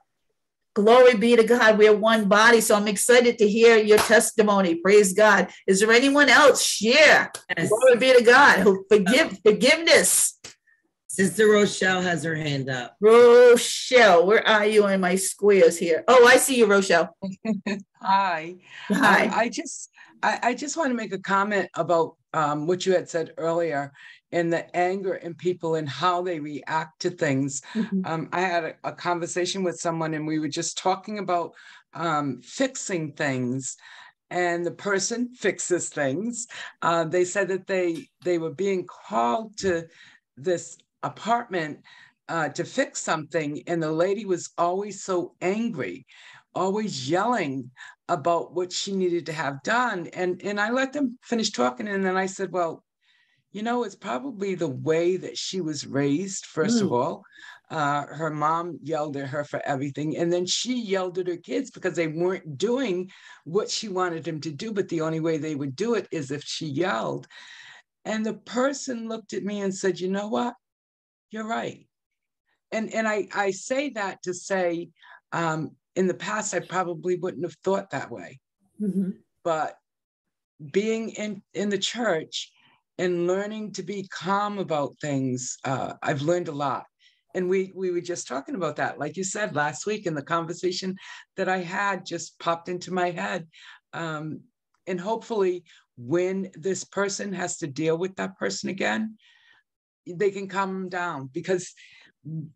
Glory be to God. We're one body. So I'm excited to hear your testimony. Praise God. Is there anyone else? Share. Yes. Glory be to God. Who forgive forgiveness. Sister Rochelle has her hand up. Rochelle, where are you in my squares here? Oh, I see you, Rochelle. (laughs) Hi. Hi. Um, I just I, I, just want to make a comment about um, what you had said earlier in the anger in people and how they react to things. Mm-hmm. Um, I had a, a, conversation with someone and we were just talking about um, fixing things. And the person fixes things. Uh, they said that they they were being called to this apartment uh, to fix something, and the lady was always so angry, always yelling about what she needed to have done. And, and I let them finish talking. And then I said, well, you know, it's probably the way that she was raised, first mm. of all. Uh, her mom yelled at her for everything. And then she yelled at her kids because they weren't doing what she wanted them to do. But the only way they would do it is if she yelled. And the person looked at me and said, you know what? You're right. And, and I, I say that to say, um, in the past, I probably wouldn't have thought that way. Mm-hmm. But being in, in the church and learning to be calm about things, uh, I've learned a lot. And we we were just talking about that, like you said last week, in the conversation that I had just popped into my head. Um, and hopefully, when this person has to deal with that person again, they can calm them down because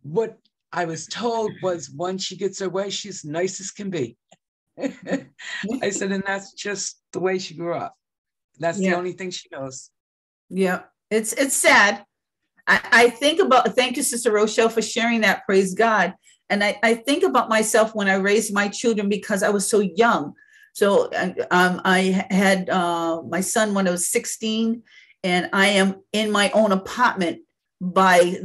what I was told was once she gets her way, she's nice as can be. (laughs) I said, and that's just the way she grew up. That's yeah. the only thing she knows. Yeah, it's it's sad. I, I think about thank you, Sister Rochelle, for sharing that. Praise God. And I, I think about myself when I raised my children because I was so young. So um, I had uh, my son when I was 16, and I am in my own apartment by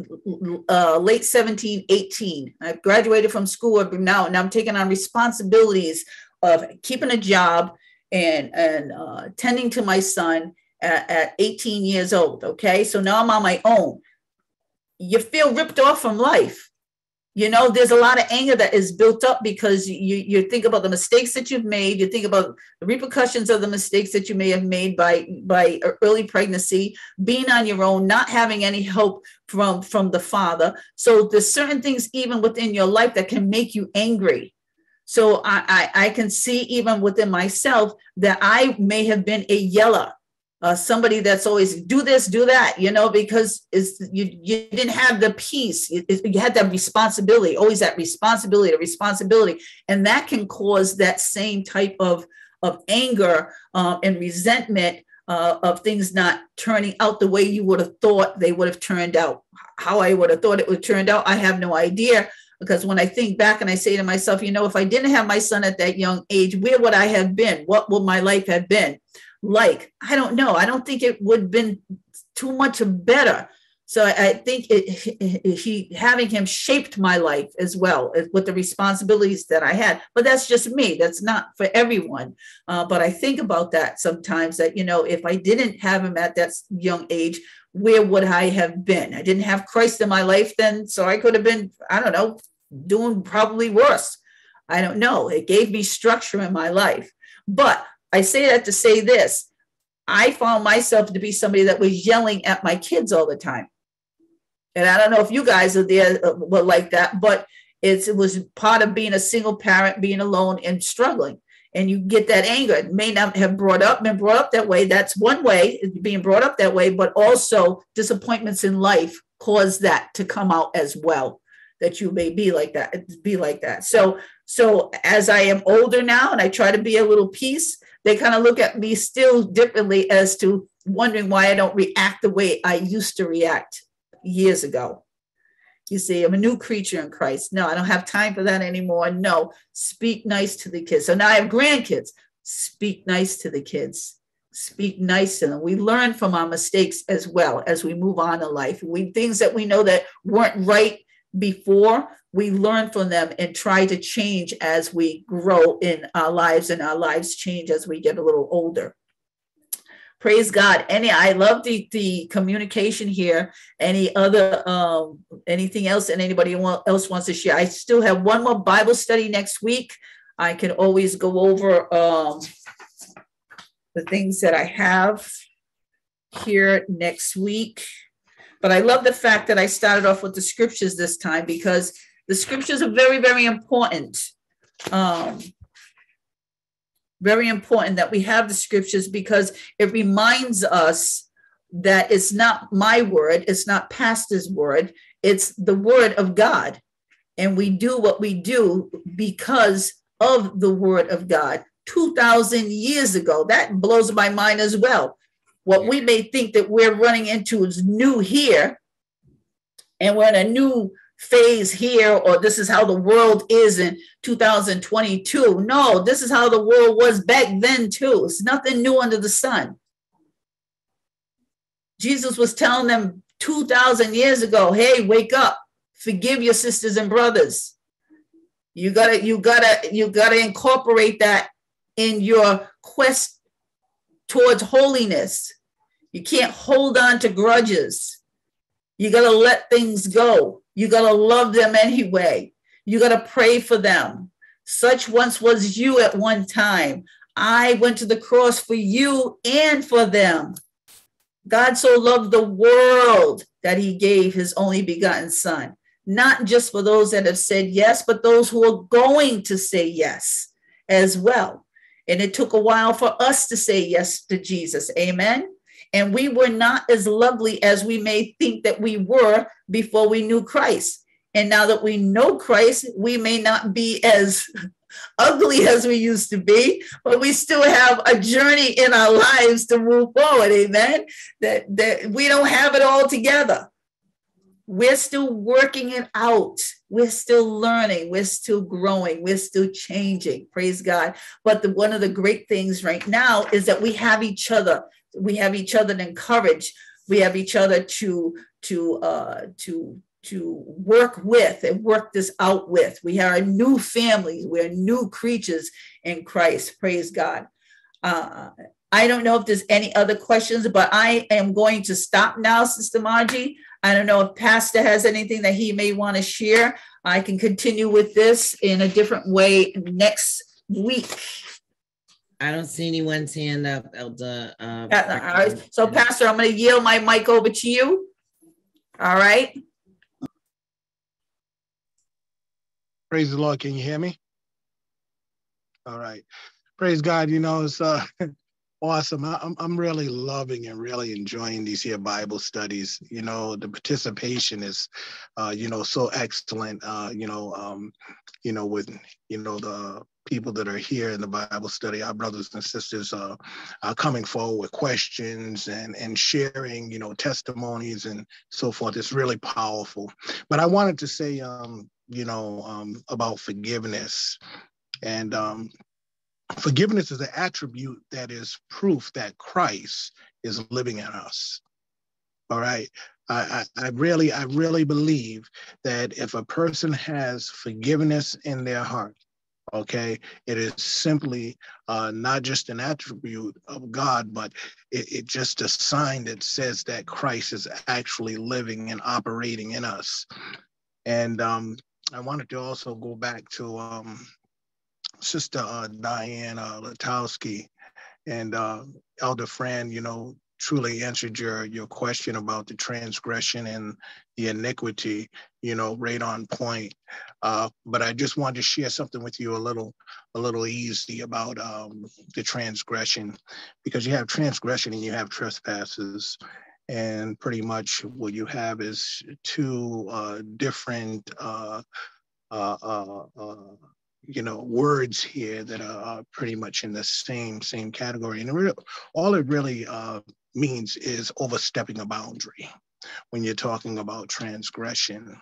uh, late 17, 18. I've graduated from school now, and I'm taking on responsibilities of keeping a job and, and uh, tending to my son at, at 18 years old. Okay, so now I'm on my own. you feel ripped off from life you know there's a lot of anger that is built up because you you think about the mistakes that you've made. You think about the repercussions of the mistakes that you may have made by by early pregnancy being on your own not having any help from from the father. So there's certain things even within your life that can make you angry. So I, I, I can see even within myself that I may have been a yeller uh, somebody that's always do this, do that, you know, because it's, you, you didn't have the peace. You, you had that responsibility, always that responsibility, responsibility. And that can cause that same type of, of anger um, and resentment uh, of things not turning out the way you would have thought they would have turned out. How I would have thought it would turned out, I have no idea. Because when I think back and I say to myself, you know, if I didn't have my son at that young age, where would I have been? What would my life have been? Like? I don't know. I don't think it would have been too much better. So I think it, he having him shaped my life as well with the responsibilities that I had. But that's just me. That's not for everyone. Uh, but I think about that sometimes. That you know, if I didn't have him at that young age, where would I have been? I didn't have Christ in my life then, so I could have been. I don't know, doing probably worse. I don't know. It gave me structure in my life. But I say that to say this I found myself to be somebody that was yelling at my kids all the time. And I don't know if you guys are there uh, were like that, but it was part of being a single parent, being alone and struggling. And you get that anger. It may not have brought up been brought up that way. That's one way, being brought up that way, but also disappointments in life cause that to come out as well. That you may be like that, be like that. So, so as I am older now and I try to be a little peace, they kind of look at me still differently as to wondering why I don't react the way I used to react years ago. You see, I'm a new creature in Christ. No, I don't have time for that anymore. No, speak nice to the kids. So now I have grandkids. Speak nice to the kids. Speak nice to them. We learn from our mistakes as well as we move on in life. We things that we know that weren't right before we learn from them and try to change as we grow in our lives and our lives change as we get a little older. Praise god. Any i love the the communication here. Any other um anything else and anybody else wants to share? I still have one more bible study next week. I can always go over um the things that i have here next week. But I love the fact that I started off with the scriptures this time because the scriptures are very, very important. Um, very important that we have the scriptures because it reminds us that it's not my word, it's not pastor's word, it's the word of God. And we do what we do because of the word of God. 2,000 years ago, that blows my mind as well what we may think that we're running into is new here, and we're in a new phase here, or this is how the world is in 2022. No, this is how the world was back then, too. It's nothing new under the sun. Jesus was telling them 2,000 years ago, hey, wake up, forgive your sisters and brothers. You gotta, you gotta, you gotta incorporate that in your quest towards holiness. You can't hold on to grudges. You got to let things go. You got to love them anyway. You got to pray for them. Such once was you at one time. I went to the cross for you and for them. God so loved the world that he gave his only begotten son, not just for those that have said yes, but those who are going to say yes as well. And it took a while for us to say yes to Jesus. Amen. And we were not as lovely as we may think that we were before we knew Christ. And now that we know Christ, we may not be as (laughs) ugly as we used to be, but we still have a journey in our lives to move forward. Amen. That, that we don't have it all together. We're still working it out. We're still learning. We're still growing. We're still changing. Praise God. But the, one of the great things right now is that we have each other we have each other to encourage we have each other to to uh to to work with and work this out with we are a new family we're new creatures in christ praise god uh I don't know if there's any other questions, but I am going to stop now, Sister Margie. I don't know if Pastor has anything that he may want to share. I can continue with this in a different way next week. I don't see anyone's hand up, Elder. Uh, all right. So, Pastor, I'm going to yield my mic over to you. All right. Praise the Lord. Can you hear me? All right. Praise God. You know, it's uh, (laughs) awesome. I, I'm, I'm really loving and really enjoying these here Bible studies. You know, the participation is, uh, you know, so excellent. Uh, you know, um, you know, with, you know, the people that are here in the Bible study, our brothers and sisters uh, are coming forward with questions and, and sharing, you know, testimonies and so forth. It's really powerful. But I wanted to say, um, you know, um, about forgiveness. And um, forgiveness is an attribute that is proof that Christ is living in us. All right. I, I really, I really believe that if a person has forgiveness in their heart, okay? It is simply uh, not just an attribute of god but it, it just a sign that says that christ is actually living and operating in us. And um, i wanted to also go back to um, sister uh, diane uh, latowski and uh, elder fran you know truly answered your your question about the transgression and the iniquity you know right on point. Uh, but i just wanted to share something with you a little a little easy about um, the transgression because you have transgression and you have trespasses. And pretty much what you have is two uh, different uh, uh, uh, uh you know words here that are pretty much in the same same category. And it really, all it really uh, means is overstepping a boundary when you're talking about transgression.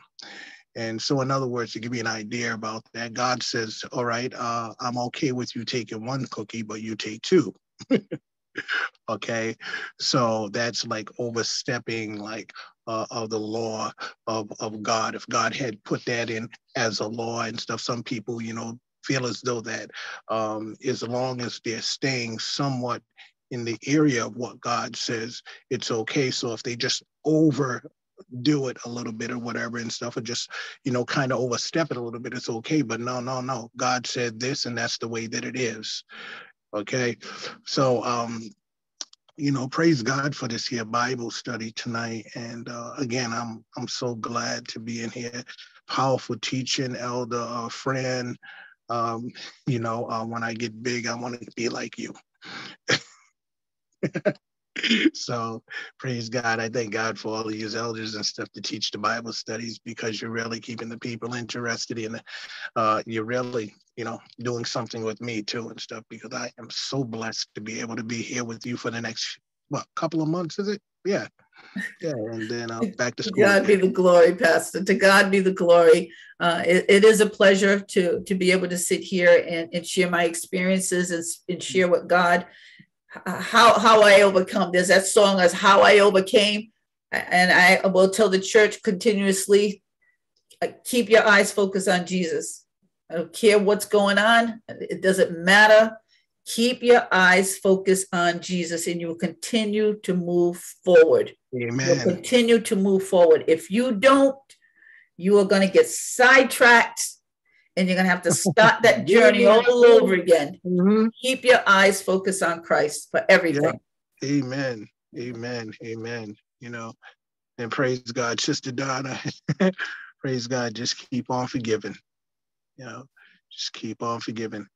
And so, in other words, to give you an idea about that, God says, All right, uh, I'm okay with you taking one cookie, but you take two. (laughs) okay. So that's like overstepping, like, uh, of the law of, of God. If God had put that in as a law and stuff, some people, you know, feel as though that um, as long as they're staying somewhat in the area of what God says it's okay. So if they just overdo it a little bit or whatever and stuff, or just, you know, kind of overstep it a little bit, it's okay. But no, no, no. God said this, and that's the way that it is. Okay. So um, you know, praise God for this here Bible study tonight. And uh, again, I'm I'm so glad to be in here. Powerful teaching, Elder uh, Fran. Um, you know, uh, when I get big, I want to be like you. (laughs) (laughs) so praise God. I thank God for all of you elders and stuff to teach the Bible studies because you're really keeping the people interested in uh you're really, you know, doing something with me too and stuff because I am so blessed to be able to be here with you for the next what couple of months, is it? Yeah. Yeah, and then uh, back to school. God be the glory, Pastor. To God be the glory. Uh, it, it is a pleasure to to be able to sit here and, and share my experiences and, and share what God how how I overcome. There's that song as how I overcame, and I will tell the church continuously, uh, keep your eyes focused on Jesus. I don't care what's going on; it doesn't matter. Keep your eyes focused on Jesus, and you will continue to move forward. Amen. You'll continue to move forward. If you don't, you are going to get sidetracked and you're going to have to (laughs) start that journey all over again. Mm-hmm. Keep your eyes focused on Christ for everything. Yeah. Amen. Amen. Amen. You know, and praise God, Sister Donna. (laughs) praise God. Just keep on forgiving. You know, just keep on forgiving.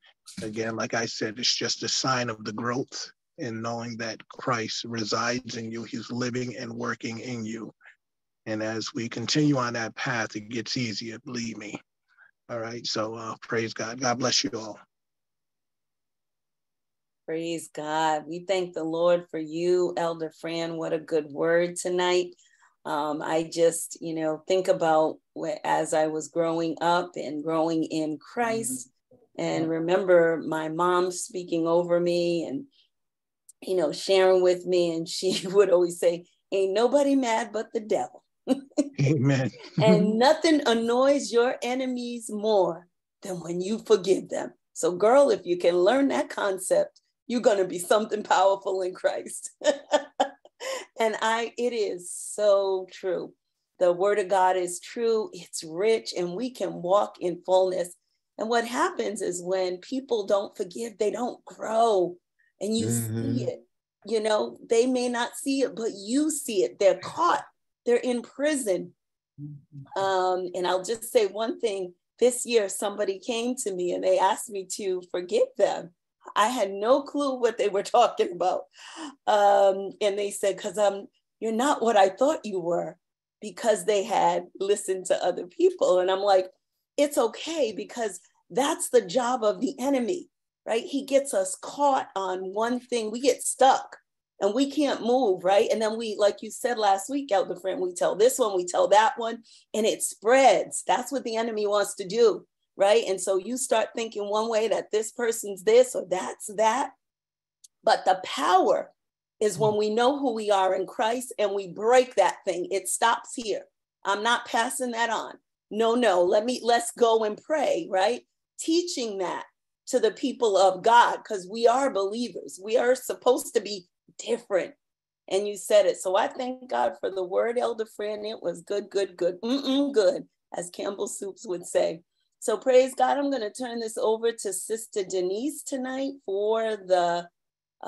Again, like I said, it's just a sign of the growth in knowing that Christ resides in you. He's living and working in you. And as we continue on that path, it gets easier, believe me. All right. So uh, praise God. God bless you all. Praise God. We thank the Lord for you, Elder Fran. What a good word tonight. Um, I just, you know, think about as I was growing up and growing in Christ, and remember my mom speaking over me and, you know, sharing with me. And she (laughs) would always say, Ain't nobody mad but the devil. Amen. (laughs) and nothing annoys your enemies more than when you forgive them. So, girl, if you can learn that concept, you're going to be something powerful in Christ. (laughs) and I, it is so true. the word of God is true, it's rich, and we can walk in fullness. And what happens is when people don't forgive, they don't grow. And you mm-hmm. see it. You know, they may not see it, but you see it. They're caught, they're in prison. Mm-hmm. Um, and I'll just say one thing this year, somebody came to me and they asked me to forgive them. I had no clue what they were (laughs) talking about. Um, and they said, because um, you're not what I thought you were because they had listened to other people. And I'm like, it's okay because that's the job of the enemy, right? He gets us caught on one thing, we get stuck and we can't move, right? And then we, like you said last week, Elder Fran, we tell this one, we tell that one, and it spreads. That's what the enemy wants to do, right? And so you start thinking one way that this person's this or that's that. But the power is when we know who we are in Christ and we break that thing. It stops here. I'm not passing that on. No, no, let me, let's go and pray, right? Teaching that to the people of God because we are believers. We are supposed to be different. And you said it. So I thank God for the word, Elder Fran. It was good, good, good, Mm-mm, good, as Campbell Soups would say. So praise God. I'm going to turn this over to Sister Denise tonight for the uh,